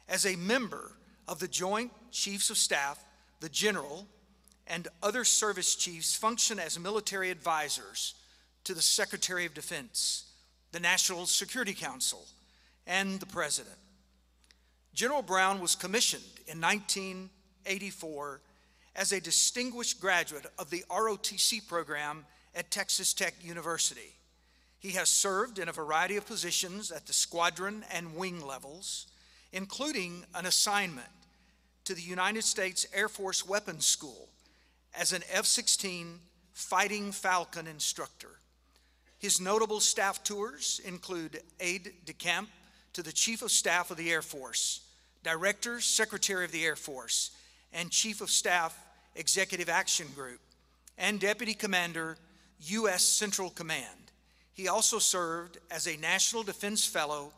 As a member of the Joint Chiefs of Staff, the General, and other service chiefs function as military advisors to the Secretary of Defense, the National Security Council, and the President. General Brown was commissioned in 1984 as a distinguished graduate of the ROTC program at Texas Tech University. He has served in a variety of positions at the squadron and wing levels, including an assignment to the United States Air Force Weapons School as an F 16 Fighting Falcon instructor. His notable staff tours include aide de camp to the Chief of Staff of the Air Force, Director, Secretary of the Air Force, and Chief of Staff Executive Action Group, and Deputy Commander U.S. Central Command. He also served as a National Defense Fellow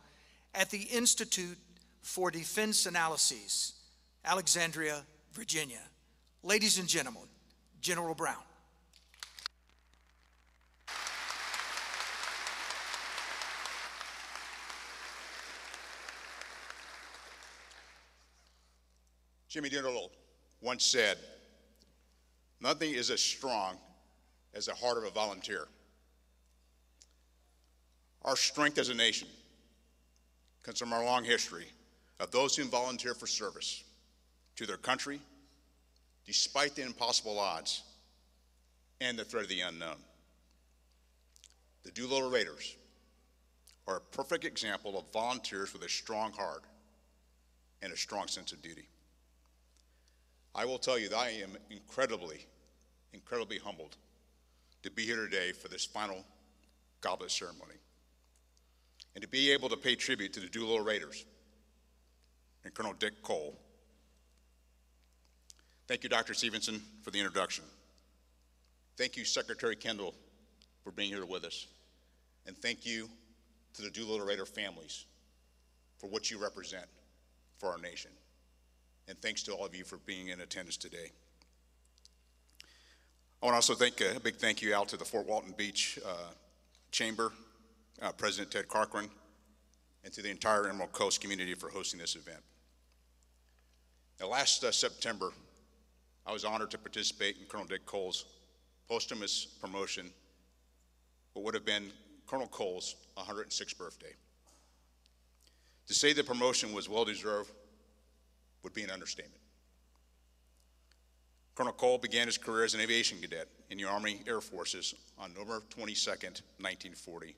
at the Institute for Defense Analyses, Alexandria, Virginia. Ladies and gentlemen, General Brown. Jimmy Doolittle once said, Nothing is as strong as the heart of a volunteer. Our strength as a nation comes from our long history of those who volunteer for service to their country, despite the impossible odds and the threat of the unknown. The Doolittle Raiders are a perfect example of volunteers with a strong heart and a strong sense of duty. I will tell you that I am incredibly, incredibly humbled to be here today for this final goblet ceremony and to be able to pay tribute to the Doolittle Raiders and Colonel Dick Cole. Thank you, Dr. Stephenson, for the introduction. Thank you, Secretary Kendall, for being here with us. And thank you to the Doolittle Raider families for what you represent for our nation. And thanks to all of you for being in attendance today. I want to also thank a big thank you out to the Fort Walton Beach uh, Chamber, uh, President Ted Corcoran, and to the entire Emerald Coast community for hosting this event. Now, last uh, September, I was honored to participate in Colonel Dick Cole's posthumous promotion, what would have been Colonel Cole's 106th birthday. To say the promotion was well deserved would be an understatement. Colonel Cole began his career as an aviation cadet in the Army Air Forces on November 22, 1940,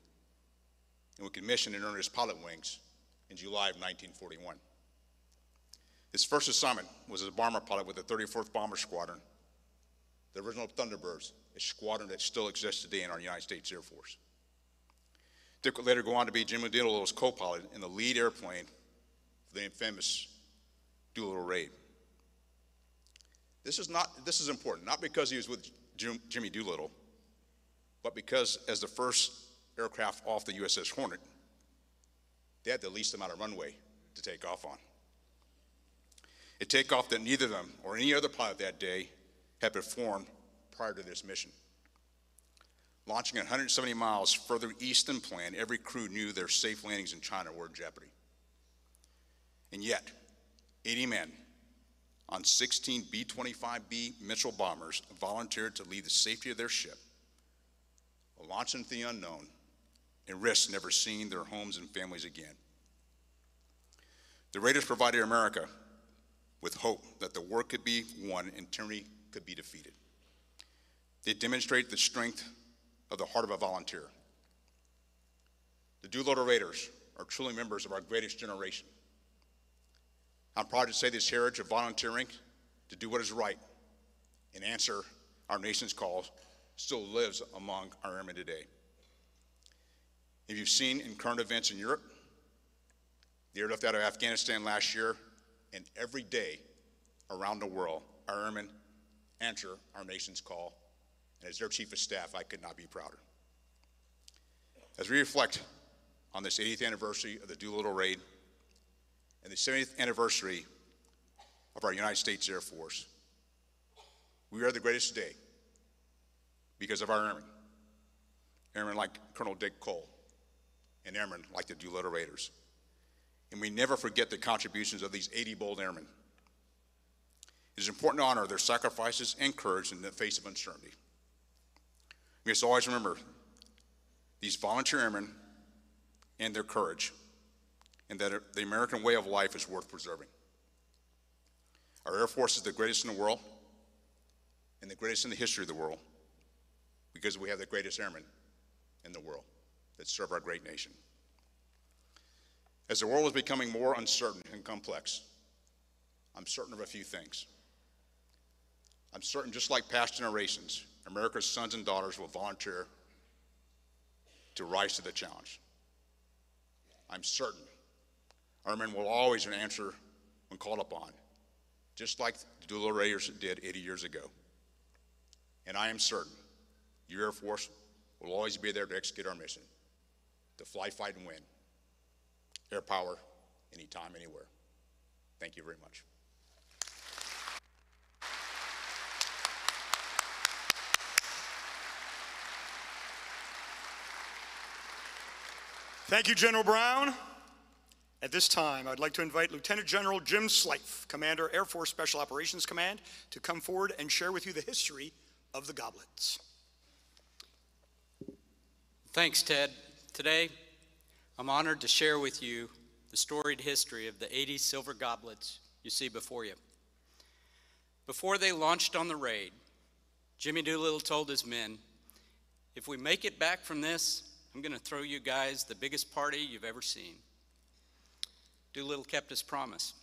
and was commissioned and earned his pilot wings in July of 1941. His first assignment was as a bomber pilot with the 34th Bomber Squadron, the original Thunderbirds, a squadron that still exists today in our United States Air Force. Dick would later go on to be Jimmy Doolittle's co-pilot in the lead airplane for the infamous Doolittle raid. This is not this is important, not because he was with Jim, Jimmy Doolittle, but because as the first aircraft off the USS Hornet, they had the least amount of runway to take off on. A takeoff that neither them or any other pilot that day had performed prior to this mission. Launching 170 miles further east than planned, every crew knew their safe landings in China were in jeopardy. And yet, 80 men on 16 B 25B Mitchell bombers volunteered to leave the safety of their ship, launch into the unknown, and risk never seeing their homes and families again. The Raiders provided America with hope that the war could be won and tyranny could be defeated. They demonstrate the strength of the heart of a volunteer. The Doolittle Raiders are truly members of our greatest generation. I'm proud to say this heritage of volunteering to do what is right and answer our nation's calls still lives among our airmen today. If you've seen in current events in Europe, the airlift out of Afghanistan last year, and every day around the world, our airmen answer our nation's call. And as their chief of staff, I could not be prouder. As we reflect on this 80th anniversary of the Doolittle Raid and the 70th anniversary of our United States Air Force, we are the greatest today because of our airmen. Airmen like Colonel Dick Cole and airmen like the Raiders. And we never forget the contributions of these 80 bold airmen. It is important to honor their sacrifices and courage in the face of uncertainty. We must always remember these volunteer airmen and their courage, and that the American way of life is worth preserving. Our Air Force is the greatest in the world and the greatest in the history of the world because we have the greatest airmen in the world that serve our great nation. As the world is becoming more uncertain and complex, I'm certain of a few things. I'm certain, just like past generations, America's sons and daughters will volunteer to rise to the challenge. I'm certain our men will always answer when called upon, just like the Doolittle Raiders did 80 years ago. And I am certain your Air Force will always be there to execute our mission, to fly, fight, and win air power anytime, anywhere. Thank you very much. Thank you, General Brown. At this time, I'd like to invite Lieutenant General Jim Slife, Commander Air Force Special Operations Command, to come forward and share with you the history of the goblets. Thanks, Ted. Today, I'm honored to share with you the storied history of the 80 silver goblets you see before you. Before they launched on the raid, Jimmy Doolittle told his men, if we make it back from this, I'm going to throw you guys the biggest party you've ever seen. Doolittle kept his promise.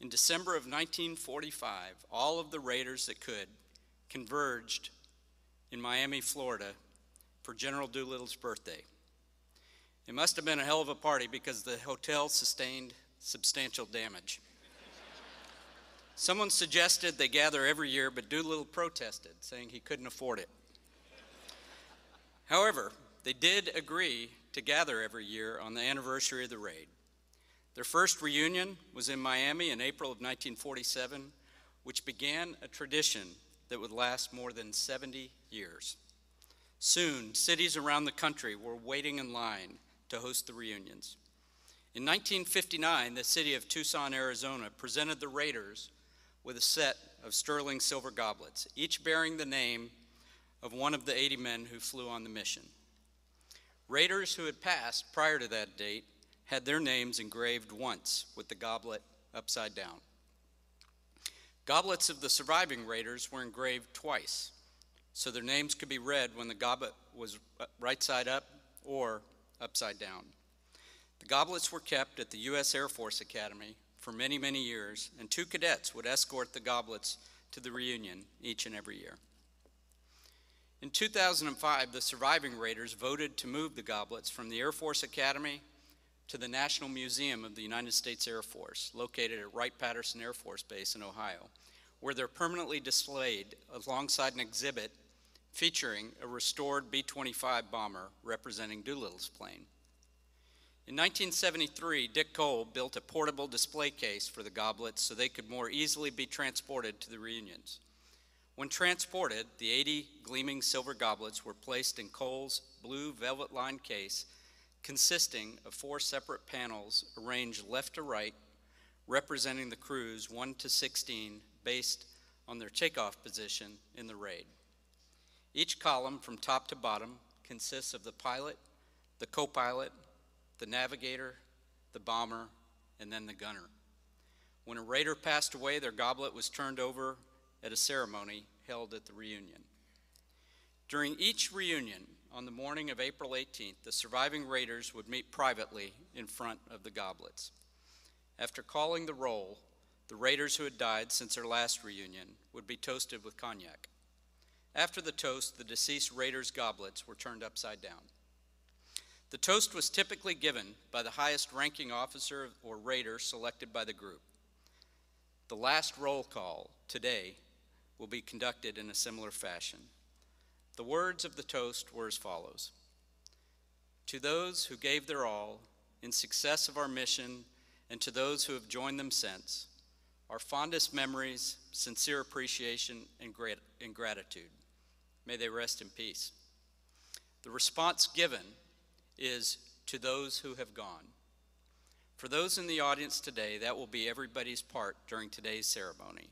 In December of 1945, all of the raiders that could converged in Miami, Florida for General Doolittle's birthday. It must have been a hell of a party because the hotel sustained substantial damage. Someone suggested they gather every year, but Doolittle protested, saying he couldn't afford it. However, they did agree to gather every year on the anniversary of the raid. Their first reunion was in Miami in April of 1947, which began a tradition that would last more than 70 years. Soon, cities around the country were waiting in line to host the reunions. In 1959, the city of Tucson, Arizona presented the Raiders with a set of sterling silver goblets, each bearing the name of one of the 80 men who flew on the mission. Raiders who had passed prior to that date had their names engraved once with the goblet upside down. Goblets of the surviving Raiders were engraved twice, so their names could be read when the goblet was uh, right side up or upside down. The goblets were kept at the U.S. Air Force Academy for many, many years, and two cadets would escort the goblets to the reunion each and every year. In 2005, the surviving Raiders voted to move the goblets from the Air Force Academy to the National Museum of the United States Air Force, located at Wright-Patterson Air Force Base in Ohio, where they're permanently displayed alongside an exhibit featuring a restored B-25 bomber representing Doolittle's plane. In 1973, Dick Cole built a portable display case for the goblets so they could more easily be transported to the reunions. When transported, the 80 gleaming silver goblets were placed in Cole's blue velvet lined case consisting of four separate panels arranged left to right, representing the crews 1 to 16 based on their takeoff position in the raid. Each column from top to bottom consists of the pilot, the co pilot, the navigator, the bomber, and then the gunner. When a raider passed away, their goblet was turned over at a ceremony held at the reunion. During each reunion, on the morning of April 18th, the surviving raiders would meet privately in front of the goblets. After calling the roll, the raiders who had died since their last reunion would be toasted with cognac. After the toast, the deceased raiders' goblets were turned upside down. The toast was typically given by the highest ranking officer or raider selected by the group. The last roll call today will be conducted in a similar fashion. The words of the toast were as follows To those who gave their all in success of our mission, and to those who have joined them since, our fondest memories, sincere appreciation, and, grat- and gratitude. May they rest in peace. The response given is to those who have gone. For those in the audience today, that will be everybody's part during today's ceremony.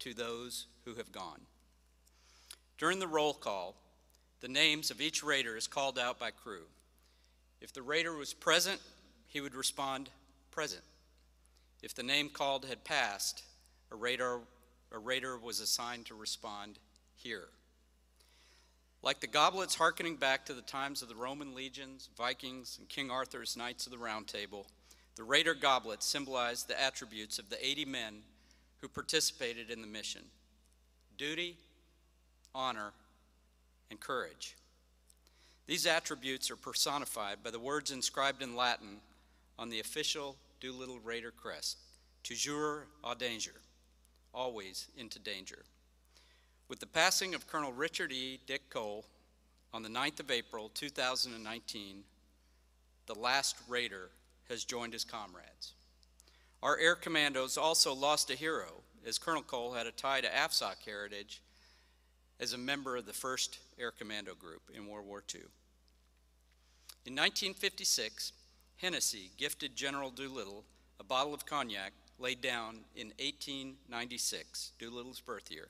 To those who have gone. During the roll call, the names of each raider is called out by crew. If the raider was present, he would respond, present. If the name called had passed, a raider, a raider was assigned to respond, here. Like the goblets hearkening back to the times of the Roman legions, Vikings, and King Arthur's Knights of the Round Table, the Raider goblets symbolized the attributes of the 80 men who participated in the mission duty, honor, and courage. These attributes are personified by the words inscribed in Latin on the official Doolittle Raider crest toujours au danger, always into danger. With the passing of Colonel Richard E. Dick Cole on the 9th of April 2019, the last Raider has joined his comrades. Our air commandos also lost a hero, as Colonel Cole had a tie to AFSOC heritage as a member of the 1st Air Commando Group in World War II. In 1956, Hennessy gifted General Doolittle a bottle of cognac laid down in 1896, Doolittle's birth year.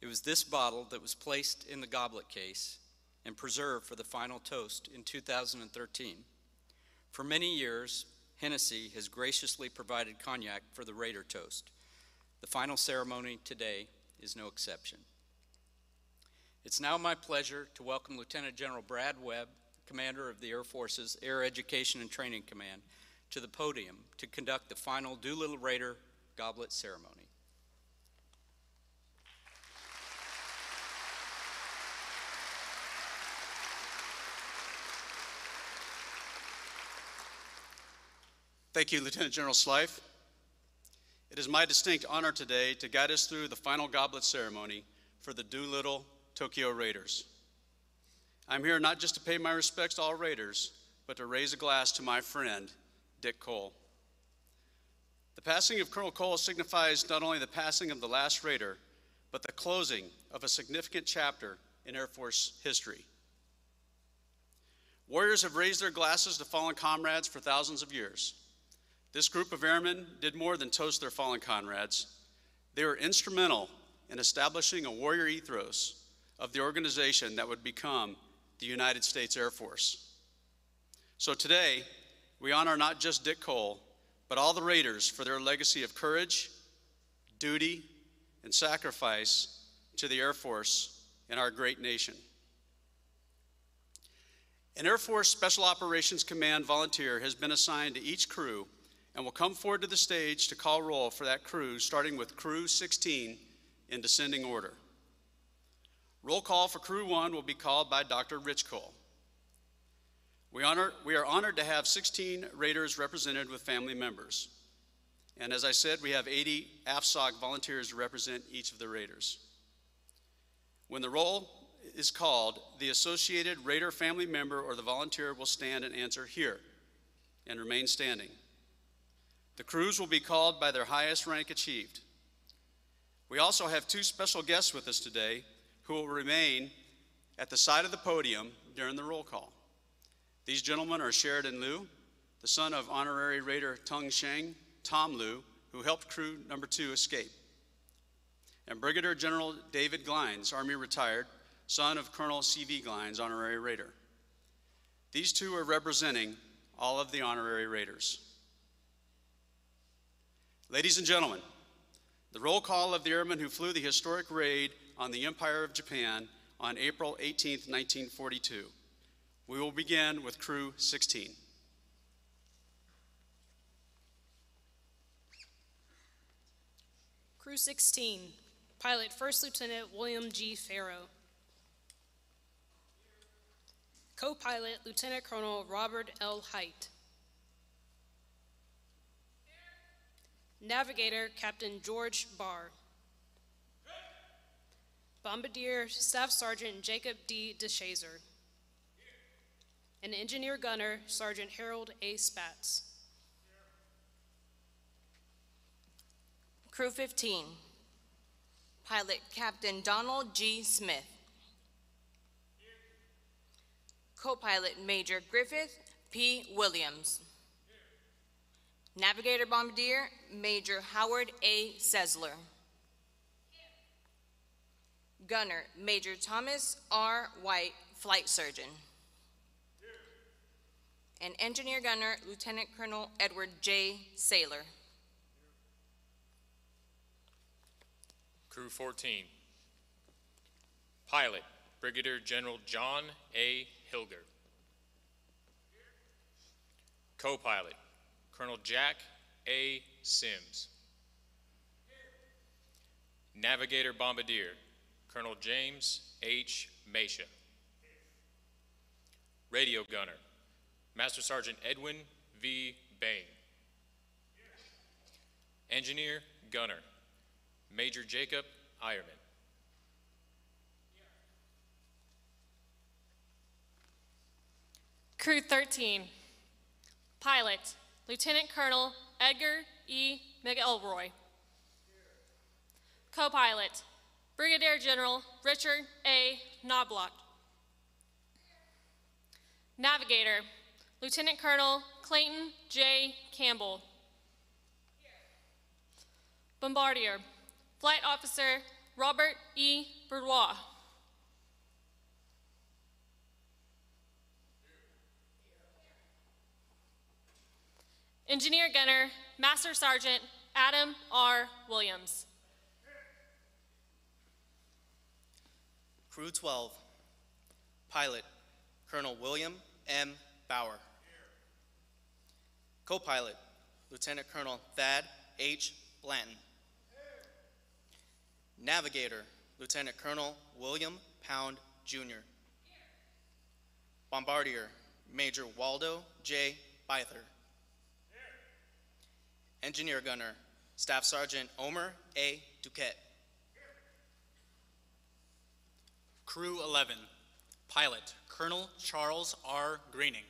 It was this bottle that was placed in the goblet case and preserved for the final toast in 2013. For many years, Hennessy has graciously provided cognac for the Raider toast. The final ceremony today is no exception. It's now my pleasure to welcome Lieutenant General Brad Webb, Commander of the Air Force's Air Education and Training Command, to the podium to conduct the final Doolittle Raider Goblet ceremony. Thank you, Lieutenant General Slife. It is my distinct honor today to guide us through the final goblet ceremony for the Doolittle Tokyo Raiders. I'm here not just to pay my respects to all Raiders, but to raise a glass to my friend, Dick Cole. The passing of Colonel Cole signifies not only the passing of the last Raider, but the closing of a significant chapter in Air Force history. Warriors have raised their glasses to fallen comrades for thousands of years. This group of airmen did more than toast their fallen comrades. They were instrumental in establishing a warrior ethos of the organization that would become the United States Air Force. So today, we honor not just Dick Cole, but all the Raiders for their legacy of courage, duty, and sacrifice to the Air Force and our great nation. An Air Force Special Operations Command volunteer has been assigned to each crew and will come forward to the stage to call roll for that crew, starting with Crew 16 in descending order. Roll call for Crew 1 will be called by Dr. Rich Cole. We, honor, we are honored to have 16 Raiders represented with family members. And as I said, we have 80 AFSOC volunteers to represent each of the Raiders. When the roll is called, the associated Raider family member or the volunteer will stand and answer here and remain standing. The crews will be called by their highest rank achieved. We also have two special guests with us today who will remain at the side of the podium during the roll call. These gentlemen are Sheridan Liu, the son of honorary Raider Tung Sheng, Tom Liu, who helped crew number two escape, and Brigadier General David Glines, Army retired, son of Colonel C.V. Glines, honorary Raider. These two are representing all of the honorary Raiders. Ladies and gentlemen, the roll call of the airmen who flew the historic raid on the Empire of Japan on April 18, 1942. We will begin with Crew 16. Crew 16, Pilot First Lieutenant William G. Farrow. Co-pilot Lieutenant Colonel Robert L. Hite. Navigator Captain George Barr. Bombardier Staff Sergeant Jacob D. DeShazer. And Engineer Gunner Sergeant Harold A. Spatz. Crew 15, Pilot Captain Donald G. Smith. Co-pilot Major Griffith P. Williams. Navigator Bombardier Major Howard A. Sessler. Gunner Major Thomas R. White, Flight Surgeon. And Engineer Gunner Lieutenant Colonel Edward J. Saylor. Crew 14. Pilot, Brigadier General John A. Hilger. Co-pilot, Colonel Jack A. Sims. Navigator Bombardier, Colonel James H. Macia. Radio Gunner, Master Sergeant Edwin V. Bain. Engineer Gunner, Major Jacob Eierman. Crew 13, Pilot Lieutenant Colonel Edgar E. McElroy. Co-pilot Brigadier General Richard A. Knobloch. Navigator Lieutenant Colonel Clayton J. Campbell. Bombardier Flight Officer Robert E. Bourgeois. Engineer Gunner Master Sergeant Adam R. Williams. Crew 12, Pilot Colonel William M. Bower. Co-pilot Lieutenant Colonel Thad H. Blanton. Navigator Lieutenant Colonel William Pound, Jr. Bombardier Major Waldo J. Bither. Engineer Gunner Staff Sergeant Omer A. Duquette. Crew 11, Pilot Colonel Charles R. Greening.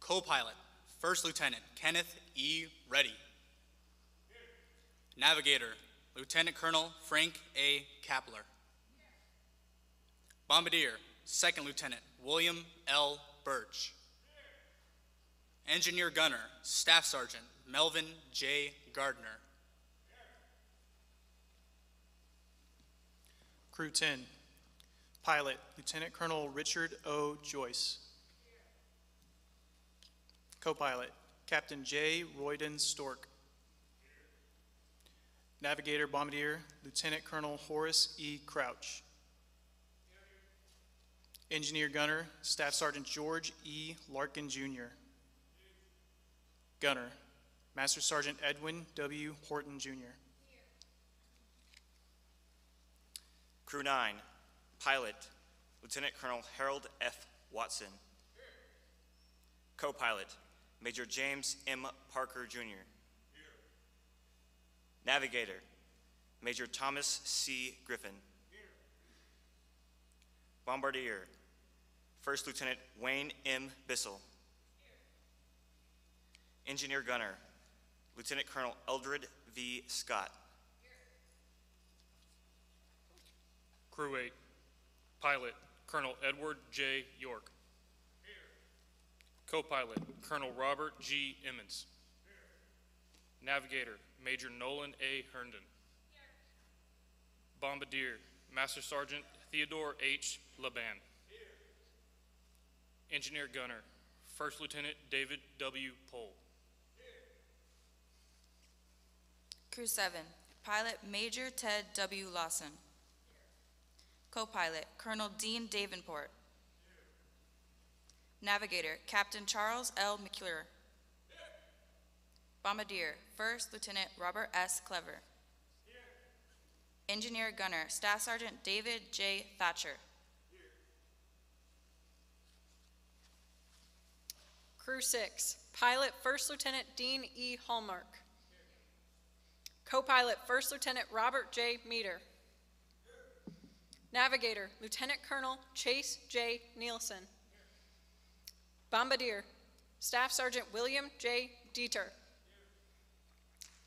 Co-pilot First Lieutenant Kenneth E. Reddy. Navigator Lieutenant Colonel Frank A. Kappeler. Bombardier Second Lieutenant William L. Birch. Engineer Gunner Staff Sergeant Melvin J. Gardner. Crew 10, Pilot Lieutenant Colonel Richard O. Joyce. Co-pilot Captain J. Royden Stork. Navigator Bombardier Lieutenant Colonel Horace E. Crouch. Engineer Gunner Staff Sergeant George E. Larkin Jr. Gunner Master Sergeant Edwin W. Horton Jr. Crew 9, Pilot Lieutenant Colonel Harold F. Watson. Co-pilot Major James M. Parker Jr. Navigator Major Thomas C. Griffin. Bombardier First Lieutenant Wayne M. Bissell. Engineer Gunner Lieutenant Colonel Eldred V. Scott. Crew 8, Pilot Colonel Edward J. York. Co-pilot Colonel Robert G. Emmens. Here. Navigator Major Nolan A. Herndon. Here. Bombardier Master Sergeant Theodore H. Laban. Engineer Gunner First Lieutenant David W. Pohl. Crew 7, Pilot Major Ted W. Lawson. Co-pilot Colonel Dean Davenport. Navigator Captain Charles L. McClure. Bombardier First Lieutenant Robert S. Clever. Engineer Gunner Staff Sergeant David J. Thatcher. Crew 6, Pilot First Lieutenant Dean E. Hallmark. Co-pilot First Lieutenant Robert J. Meder. Navigator Lieutenant Colonel Chase J. Nielsen. Bombardier Staff Sergeant William J. Dieter.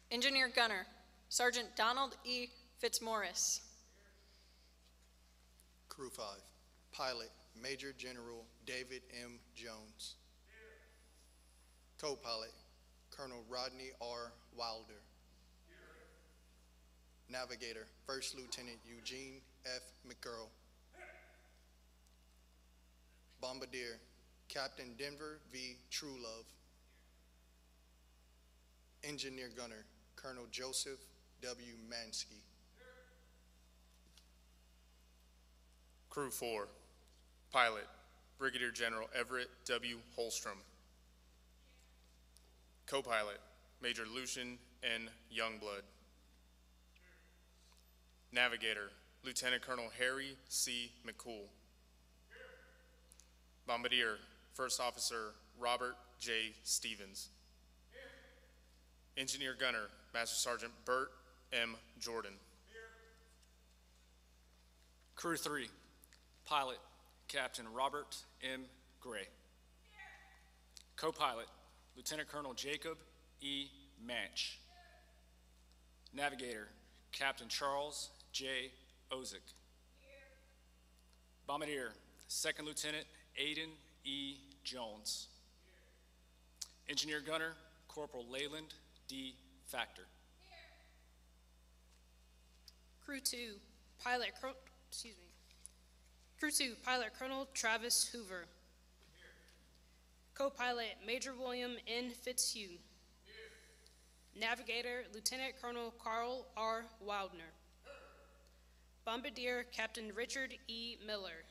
Engineer Gunner Sergeant Donald E. Fitzmaurice. Crew 5, Pilot Major General David M. Jones. Co-pilot Colonel Rodney R. Wilder. Navigator First Lieutenant Eugene F. McGurl. Bombardier Captain Denver V. Truelove. Engineer Gunner Colonel Joseph W. Manske. Crew 4, Pilot Brigadier General Everett W. Holstrom. Co-pilot Major Lucian N. Youngblood. Navigator Lieutenant Colonel Harry C. McCool. Bombardier First Officer Robert J. Stephens. Engineer Gunner Master Sergeant Bert M. Jordan. Crew 3, Pilot Captain Robert M. Gray. Co-pilot Lieutenant Colonel Jacob E. Manch. Navigator Captain Charles J. Ozuk. Bombardier Second Lieutenant Aden E. Jones. Engineer Gunner Corporal Leland D. Faktor. Crew 2, Pilot, excuse me. Crew 2, Pilot Colonel Travis Hoover. Co-pilot Major William N. Fitzhugh. Navigator Lieutenant Colonel Carl R. Wildner. Bombardier Captain Richard E. Miller.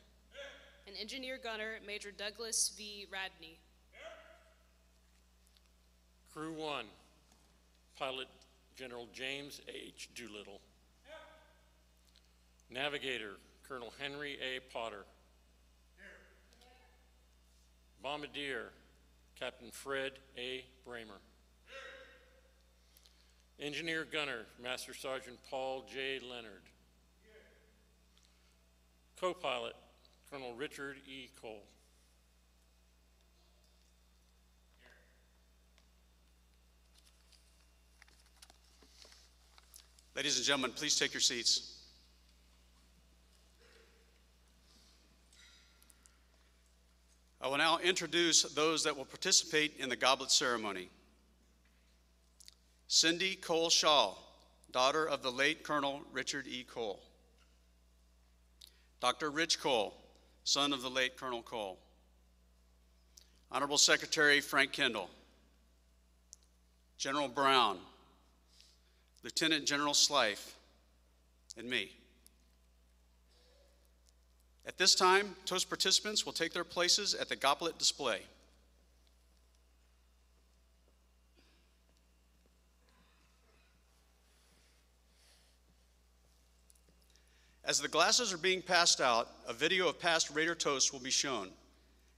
And Engineer Gunner Major Douglas V. Radney. Crew 1, Pilot General James H. Doolittle. Navigator Colonel Henry A. Potter. Bombardier Captain Fred A. Braemer. Engineer Gunner, Master Sergeant Paul J. Leonard. Co-pilot, Colonel Richard E. Cole. Ladies and gentlemen, please take your seats. I will now introduce those that will participate in the goblet ceremony. Cindy Cole Shaw, daughter of the late Colonel Richard E. Cole. Dr. Rich Cole, son of the late Colonel Cole. Honorable Secretary Frank Kendall. General Brown, Lieutenant General Slife, and me. At this time, toast participants will take their places at the goblet display. As the glasses are being passed out, a video of past Raider toasts will be shown.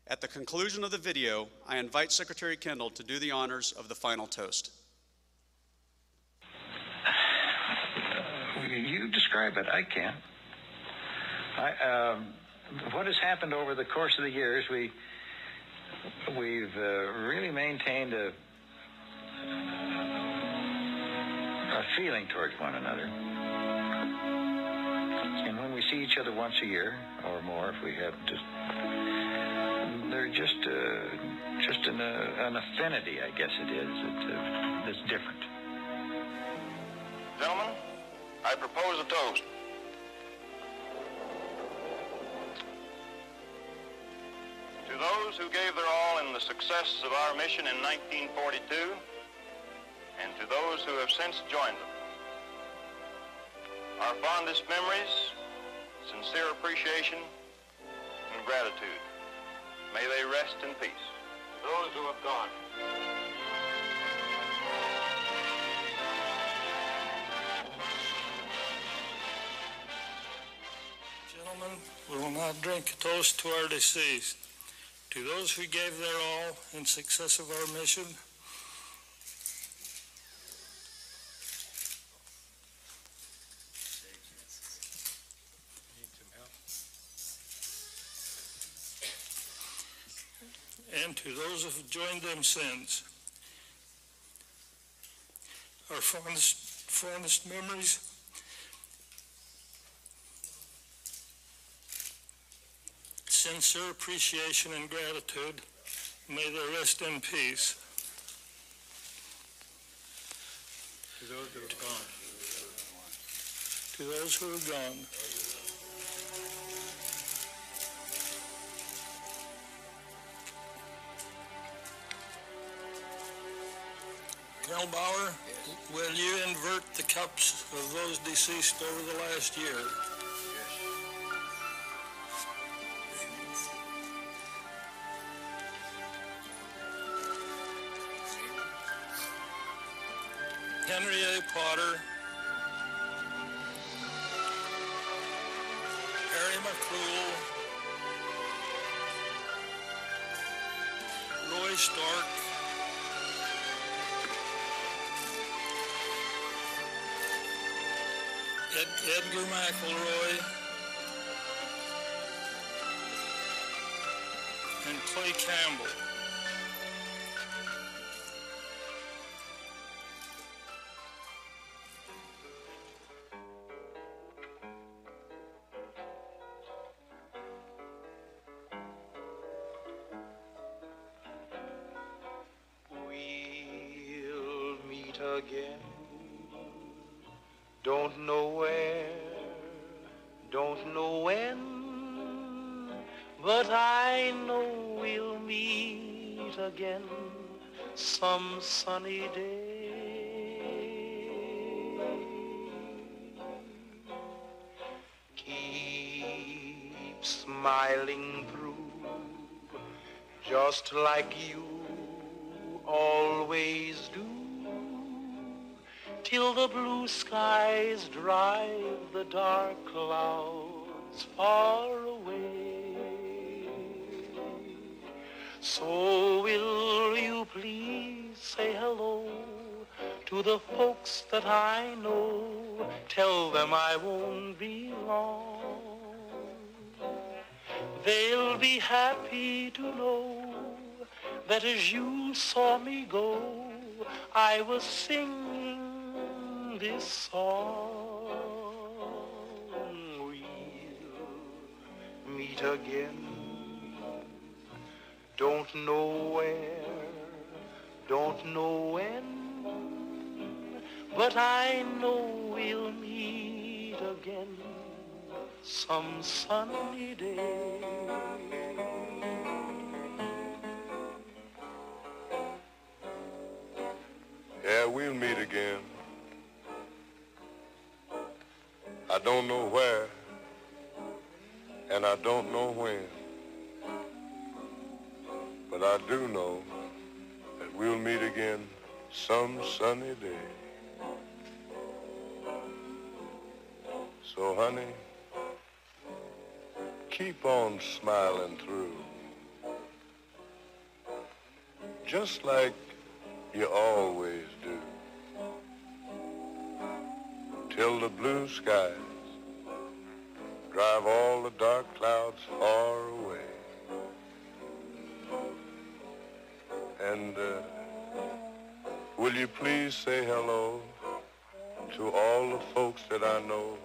At the conclusion of the video, I invite Secretary Kendall to do the honors of the final toast. You describe it. I can't. I, um, what has happened over the course of the years, we we've uh, really maintained a, a feeling towards one another. And when we see each other once a year or more, if we have just, they're just uh, just an, uh, an affinity, I guess it is. It's, uh, that's different. Gentlemen, I propose a toast. To those who gave their all in the success of our mission in 1942, and to those who have since joined them. Our fondest memories, sincere appreciation, and gratitude. May they rest in peace. Those who have gone. Gentlemen, we will now drink a toast to our deceased. To those who gave their all in success of our mission, and to those who have joined them since. Our fondest, fondest memories sincere appreciation and gratitude. May they rest in peace. To those who have gone. To those who have gone. Colonel Bower, will you invert the cups of those deceased over the last year? Henry A. Potter, Harry McCool, Roy Stork, Ed, Edgar McElroy, and Clay Campbell. Through, just like you always do till the blue skies drive the dark clouds far away. So will you please say hello To the folks that I know, tell them I won't be long. They'll be happy to know that as you saw me go, I was singing this song. We'll meet again. Don't know where, don't know when, but I know we'll meet again some sunny day. Yeah, we'll meet again. I don't know where, and I don't know when. But I do know that we'll meet again some sunny day. So, honey, keep on smiling through. Just like you always do. Till the blue skies drive all the dark clouds far away. And uh, will you please say hello to all the folks that I know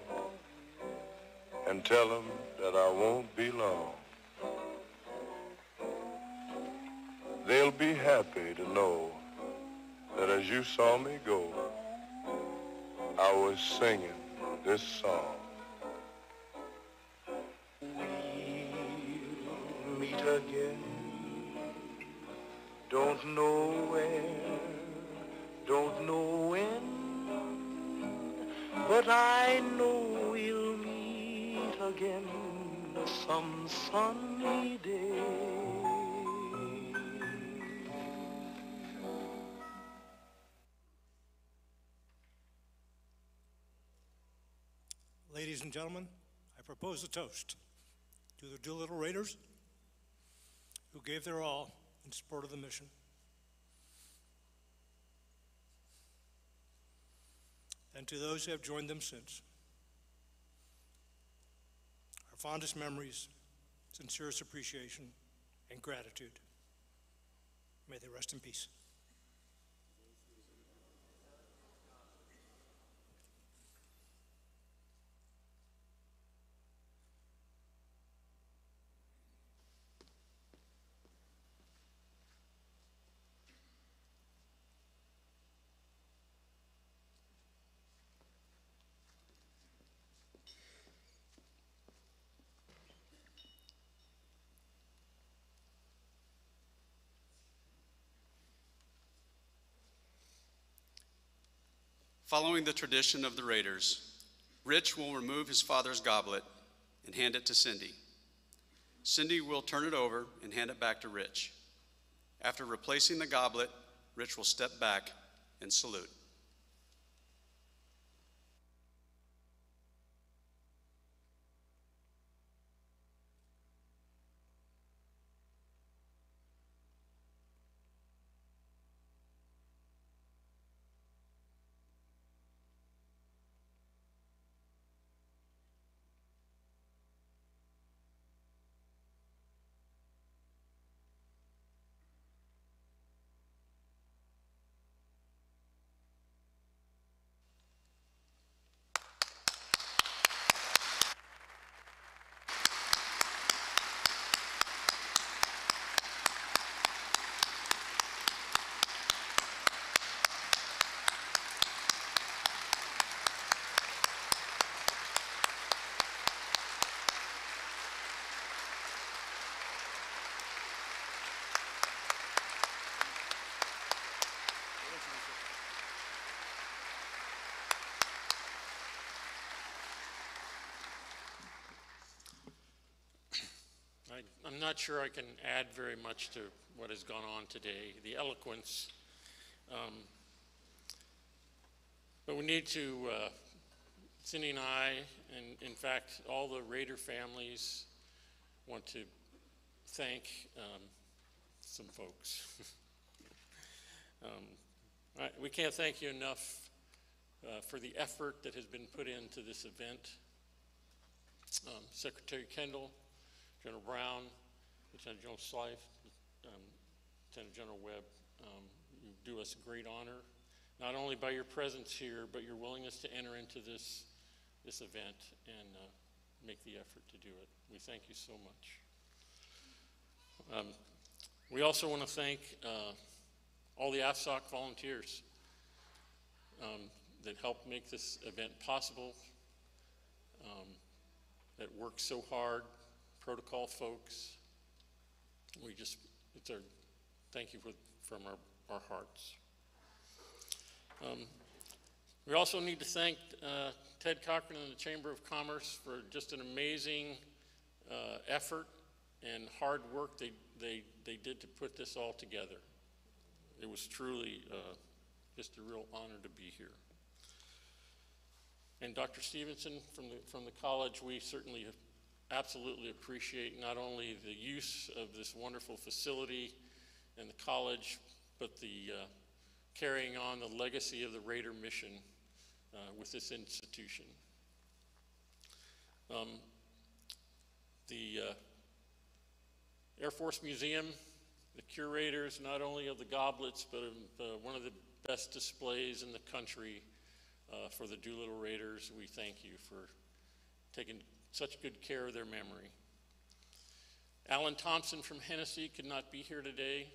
and tell them that I won't be long. They'll be happy to know that as you saw me go, I was singing this song. We'll meet again. Don't know where, don't know when, but I know we'll meet again some sunny day. Ladies and gentlemen, I propose a toast to the Doolittle Raiders who gave their all in support of the mission. And to those who have joined them since. Fondest memories, sincerest appreciation, and gratitude. May they rest in peace. Following the tradition of the Raiders, Rich will remove his father's goblet and hand it to Cindy. Cindy will turn it over and hand it back to Rich. After replacing the goblet, Rich will step back and salute. I, I'm not sure I can add very much to what has gone on today, the eloquence. Um, but we need to, uh, Cindy and I, and in fact, all the Raider families want to thank um, some folks. um, right, we can't thank you enough uh, for the effort that has been put into this event. Um, Secretary Kendall, General Brown, Lieutenant General Slife, um, Lieutenant General Webb, um, you do us a great honor, not only by your presence here, but your willingness to enter into this, this event and uh, make the effort to do it. We thank you so much. Um, we also want to thank uh, all the AFSOC volunteers um, that helped make this event possible, um, that worked so hard, protocol folks. We just, it's our, thank you for, from our, our hearts. Um, we also need to thank uh, Ted Cochran and the Chamber of Commerce for just an amazing uh, effort and hard work they, they, they did to put this all together. It was truly uh, just a real honor to be here. And Dr. Stephenson from the, from the college, we certainly absolutely appreciate not only the use of this wonderful facility and the college, but the uh, carrying on the legacy of the Raider mission uh, with this institution. Um, the uh, Air Force Museum, the curators not only of the goblets, but of uh, one of the best displays in the country uh, for the Doolittle Raiders. We thank you for taking such good care of their memory. Alan Thompson from Hennessy could not be here today,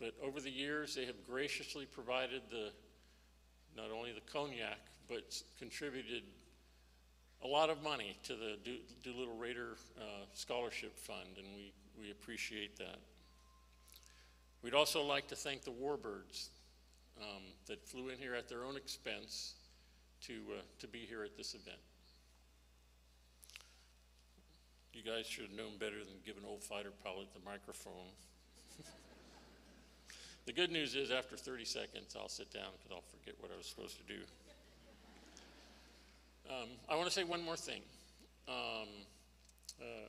but over the years they have graciously provided the not only the cognac, but contributed a lot of money to the Doolittle Raider uh, Scholarship Fund, and we, we appreciate that. We'd also like to thank the Warbirds um, that flew in here at their own expense to, uh, to be here at this event. You guys should have known better than give an old fighter pilot the microphone. the good news is after 30 seconds, I'll sit down because I'll forget what I was supposed to do. Um, I want to say one more thing. Um, uh,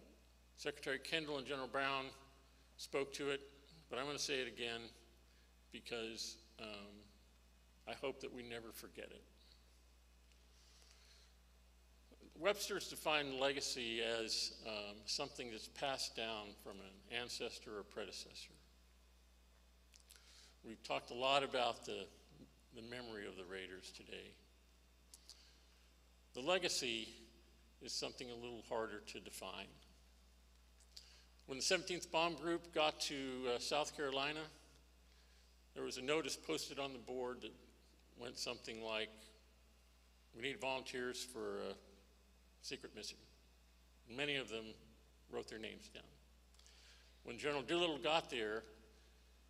Secretary Kendall and General Brown spoke to it, but I'm going to say it again because um, I hope that we never forget it. Webster's defined legacy as um, something that's passed down from an ancestor or predecessor. We've talked a lot about the, the memory of the Raiders today. The legacy is something a little harder to define. When the 17th Bomb Group got to uh, South Carolina, there was a notice posted on the board that went something like, we need volunteers for a secret mission. Many of them wrote their names down. When General Doolittle got there,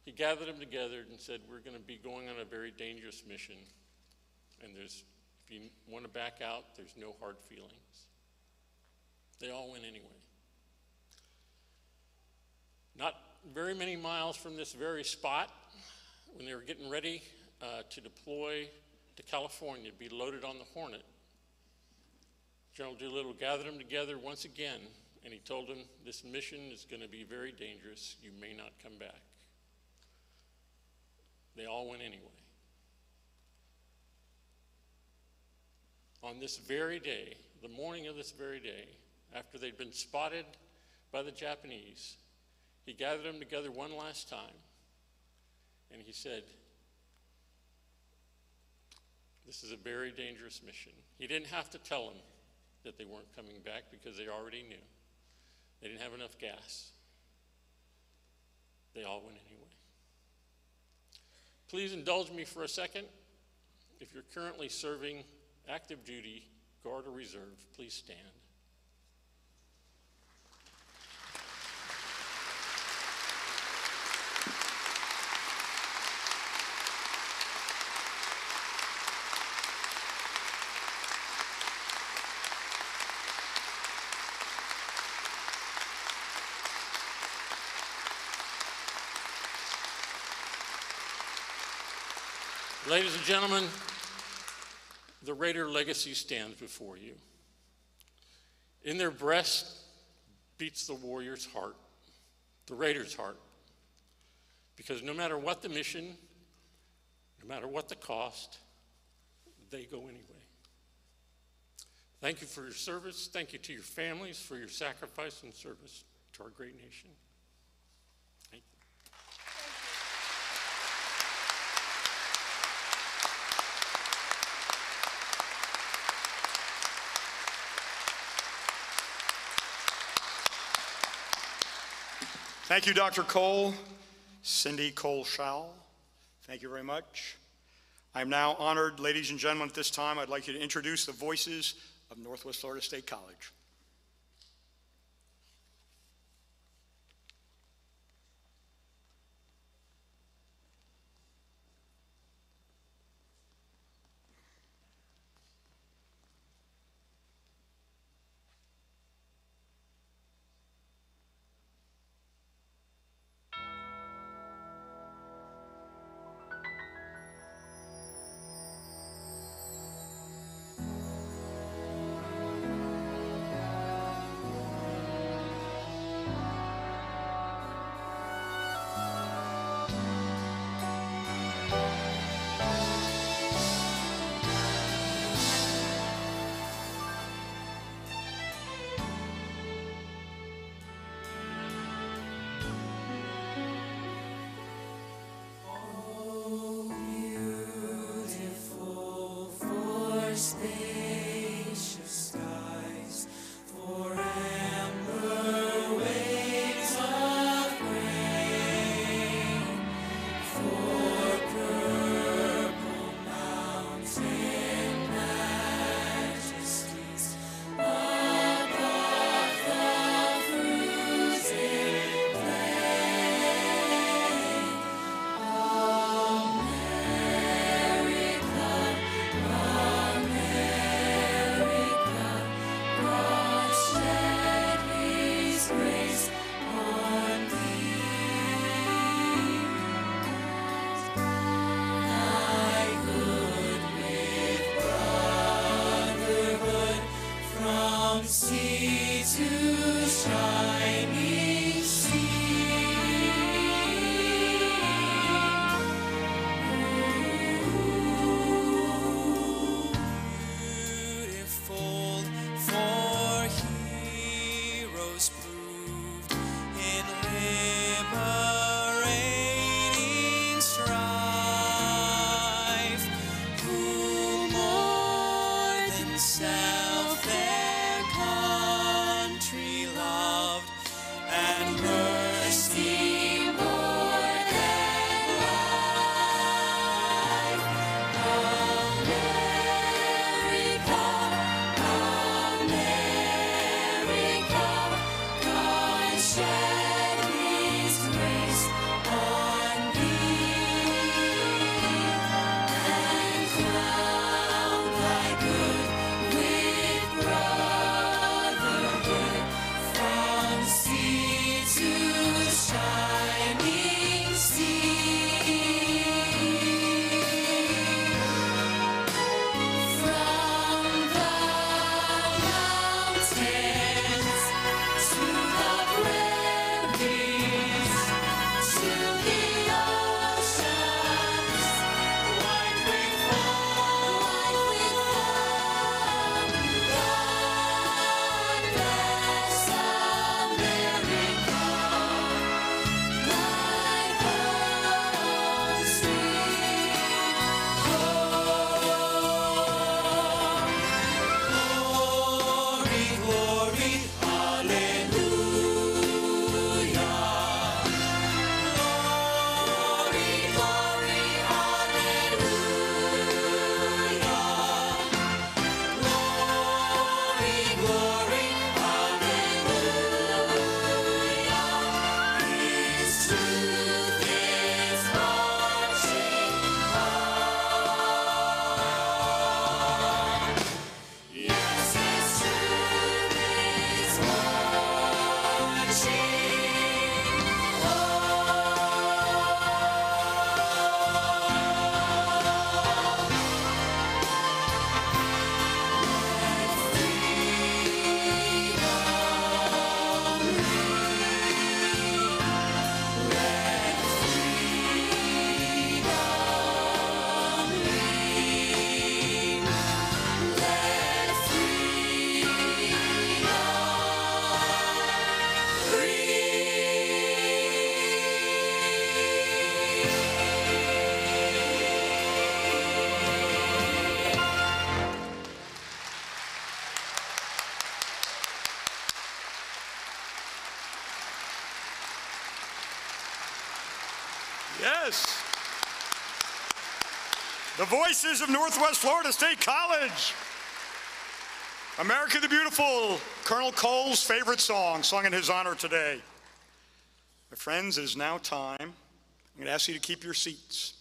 he gathered them together and said, we're going to be going on a very dangerous mission, and there's if you want to back out, there's no hard feelings. They all went anyway. Not very many miles from this very spot, when they were getting ready uh, to deploy to California, be loaded on the Hornet, General Doolittle gathered them together once again, and he told them, This mission is going to be very dangerous. You may not come back. They all went anyway. on this very day, the morning of this very day, after they'd been spotted by the Japanese, he gathered them together one last time and he said, This is a very dangerous mission. He didn't have to tell them that they weren't coming back because they already knew. They didn't have enough gas. They all went anyway. Please indulge me for a second. If you're currently serving active duty, Guard or Reserve, please stand. Ladies and gentlemen, the Raider legacy stands before you. In their breast beats the warrior's heart, the Raider's heart. Because no matter what the mission, no matter what the cost, they go anyway. Thank you for your service. Thank you to your families for your sacrifice and service to our great nation. Thank you, Dr. Cole, Cindy Cole Schall. Thank you very much. I am now honored, ladies and gentlemen, at this time I'd like you to introduce the voices of Northwest Florida State College. The voices of Northwest Florida State College. America the Beautiful, Colonel Cole's favorite song, sung in his honor today. My friends, it is now time. I'm going to ask you to keep your seats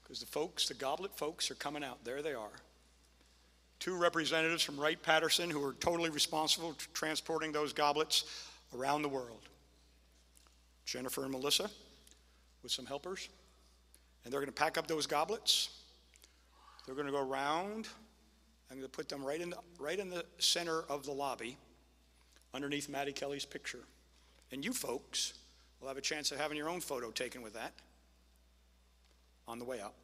because the folks, the goblet folks, are coming out. There they are. Two representatives from Wright Patterson who are totally responsible for transporting those goblets around the world. Jennifer and Melissa with some helpers. And they're going to pack up those goblets. They're going to go around. I'm going to put them right in the, right in the center of the lobby underneath Mattie Kelly's picture. And you folks will have a chance of having your own photo taken with that on the way out.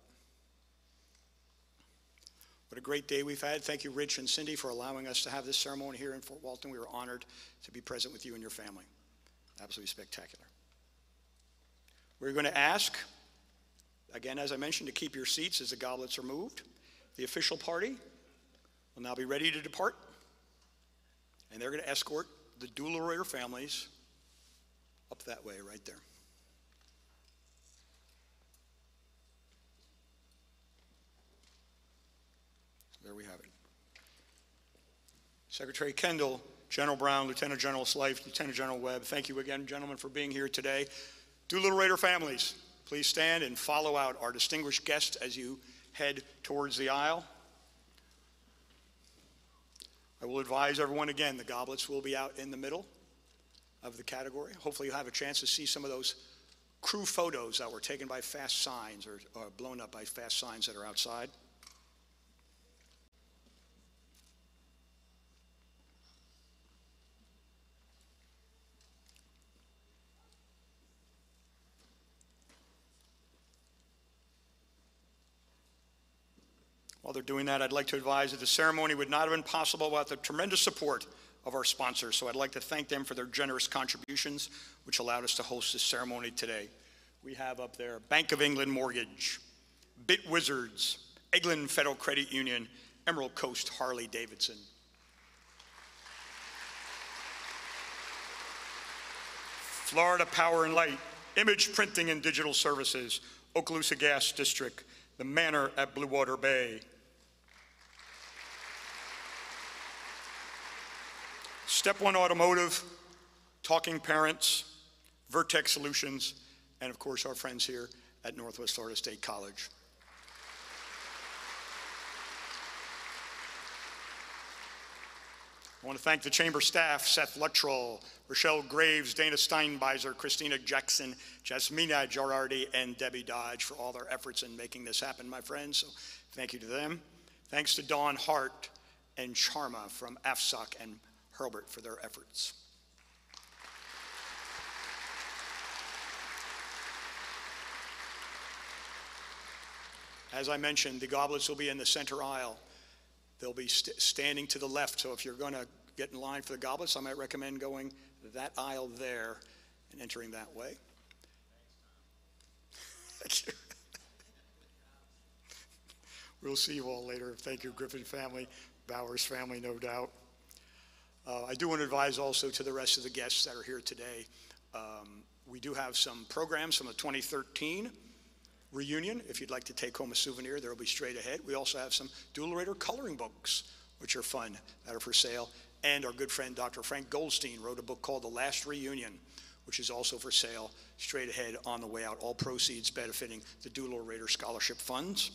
What a great day we've had. Thank you, Rich and Cindy, for allowing us to have this ceremony here in Fort Walton. We were honored to be present with you and your family. Absolutely spectacular. We're going to ask, again, as I mentioned, to keep your seats as the goblets are moved. The official party will now be ready to depart, and they're going to escort the Doolittle Raider families up that way right there. There we have it. Secretary Kendall, General Brown, Lieutenant General Slife, Lieutenant General Webb, thank you again, gentlemen, for being here today. Doolittle Raider families, please stand and follow out our distinguished guests as you head towards the aisle. I will advise everyone again, the goblets will be out in the middle of the category. Hopefully you'll have a chance to see some of those crew photos that were taken by FASTSIGNS or, or blown up by FASTSIGNS that are outside. While they're doing that, I'd like to advise that the ceremony would not have been possible without the tremendous support of our sponsors. So I'd like to thank them for their generous contributions, which allowed us to host this ceremony today. We have up there Bank of England Mortgage, Bit Wizards, Eglin Federal Credit Union, Emerald Coast Harley Davidson. Florida Power and Light, Image Printing and Digital Services, Okaloosa Gas District, the Manor at Blue Water Bay. Step One Automotive, Talking Parents, Vertex Solutions, and of course our friends here at Northwest Florida State College. I want to thank the chamber staff, Seth Luttrell, Rochelle Graves, Dana Steinbeiser, Christina Jackson, Jasmina Girardi, and Debbie Dodge for all their efforts in making this happen, my friends. So thank you to them. Thanks to Dawn Hart and Charma from AFSOC and Hurlburt for their efforts. As I mentioned, the goblets will be in the center aisle. They'll be st- standing to the left, so if you're going to get in line for the goblets, I might recommend going that aisle there and entering that way. Thank you. We'll see you all later. Thank you, Griffin family, Bowers family, no doubt. Uh, I do want to advise also to the rest of the guests that are here today, um, we do have some programs from the 2013 reunion. If you'd like to take home a souvenir, there will be straight ahead. We also have some Doolittle Raider coloring books, which are fun, that are for sale. And our good friend Dr. Frank Goldstein wrote a book called The Last Reunion, which is also for sale straight ahead on the way out. All proceeds benefiting the Doolittle Raider Scholarship Funds.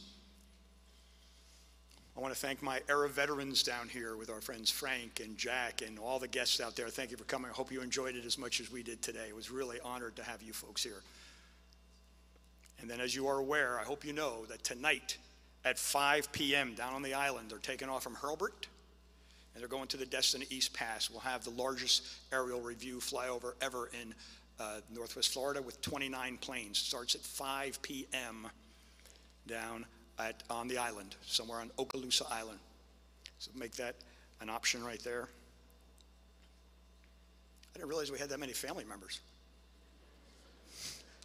I want to thank my era veterans down here with our friends Frank and Jack and all the guests out there. Thank you for coming. I hope you enjoyed it as much as we did today. It was really honored to have you folks here. And then, as you are aware, I hope you know that tonight at 5 p.m. down on the island, they're taking off from Hurlburt and they're going to the Destin East Pass. We'll have the largest aerial review flyover ever in uh, Northwest Florida with 29 planes. Starts at 5 p.m. down at, on the island, somewhere on Okaloosa Island. So make that an option right there. I didn't realize we had that many family members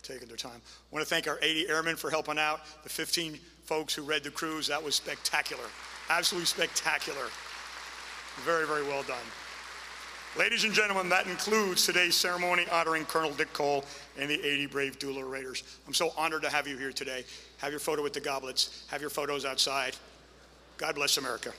taking their time. I want to thank our 80 airmen for helping out, the 15 folks who read the cruise. That was spectacular, absolutely spectacular. Very, very well done. Ladies and gentlemen, that includes today's ceremony honoring Colonel Dick Cole and the 80 brave Doolittle Raiders. I'm so honored to have you here today. Have your photo with the goblets. Have your photos outside. God bless America.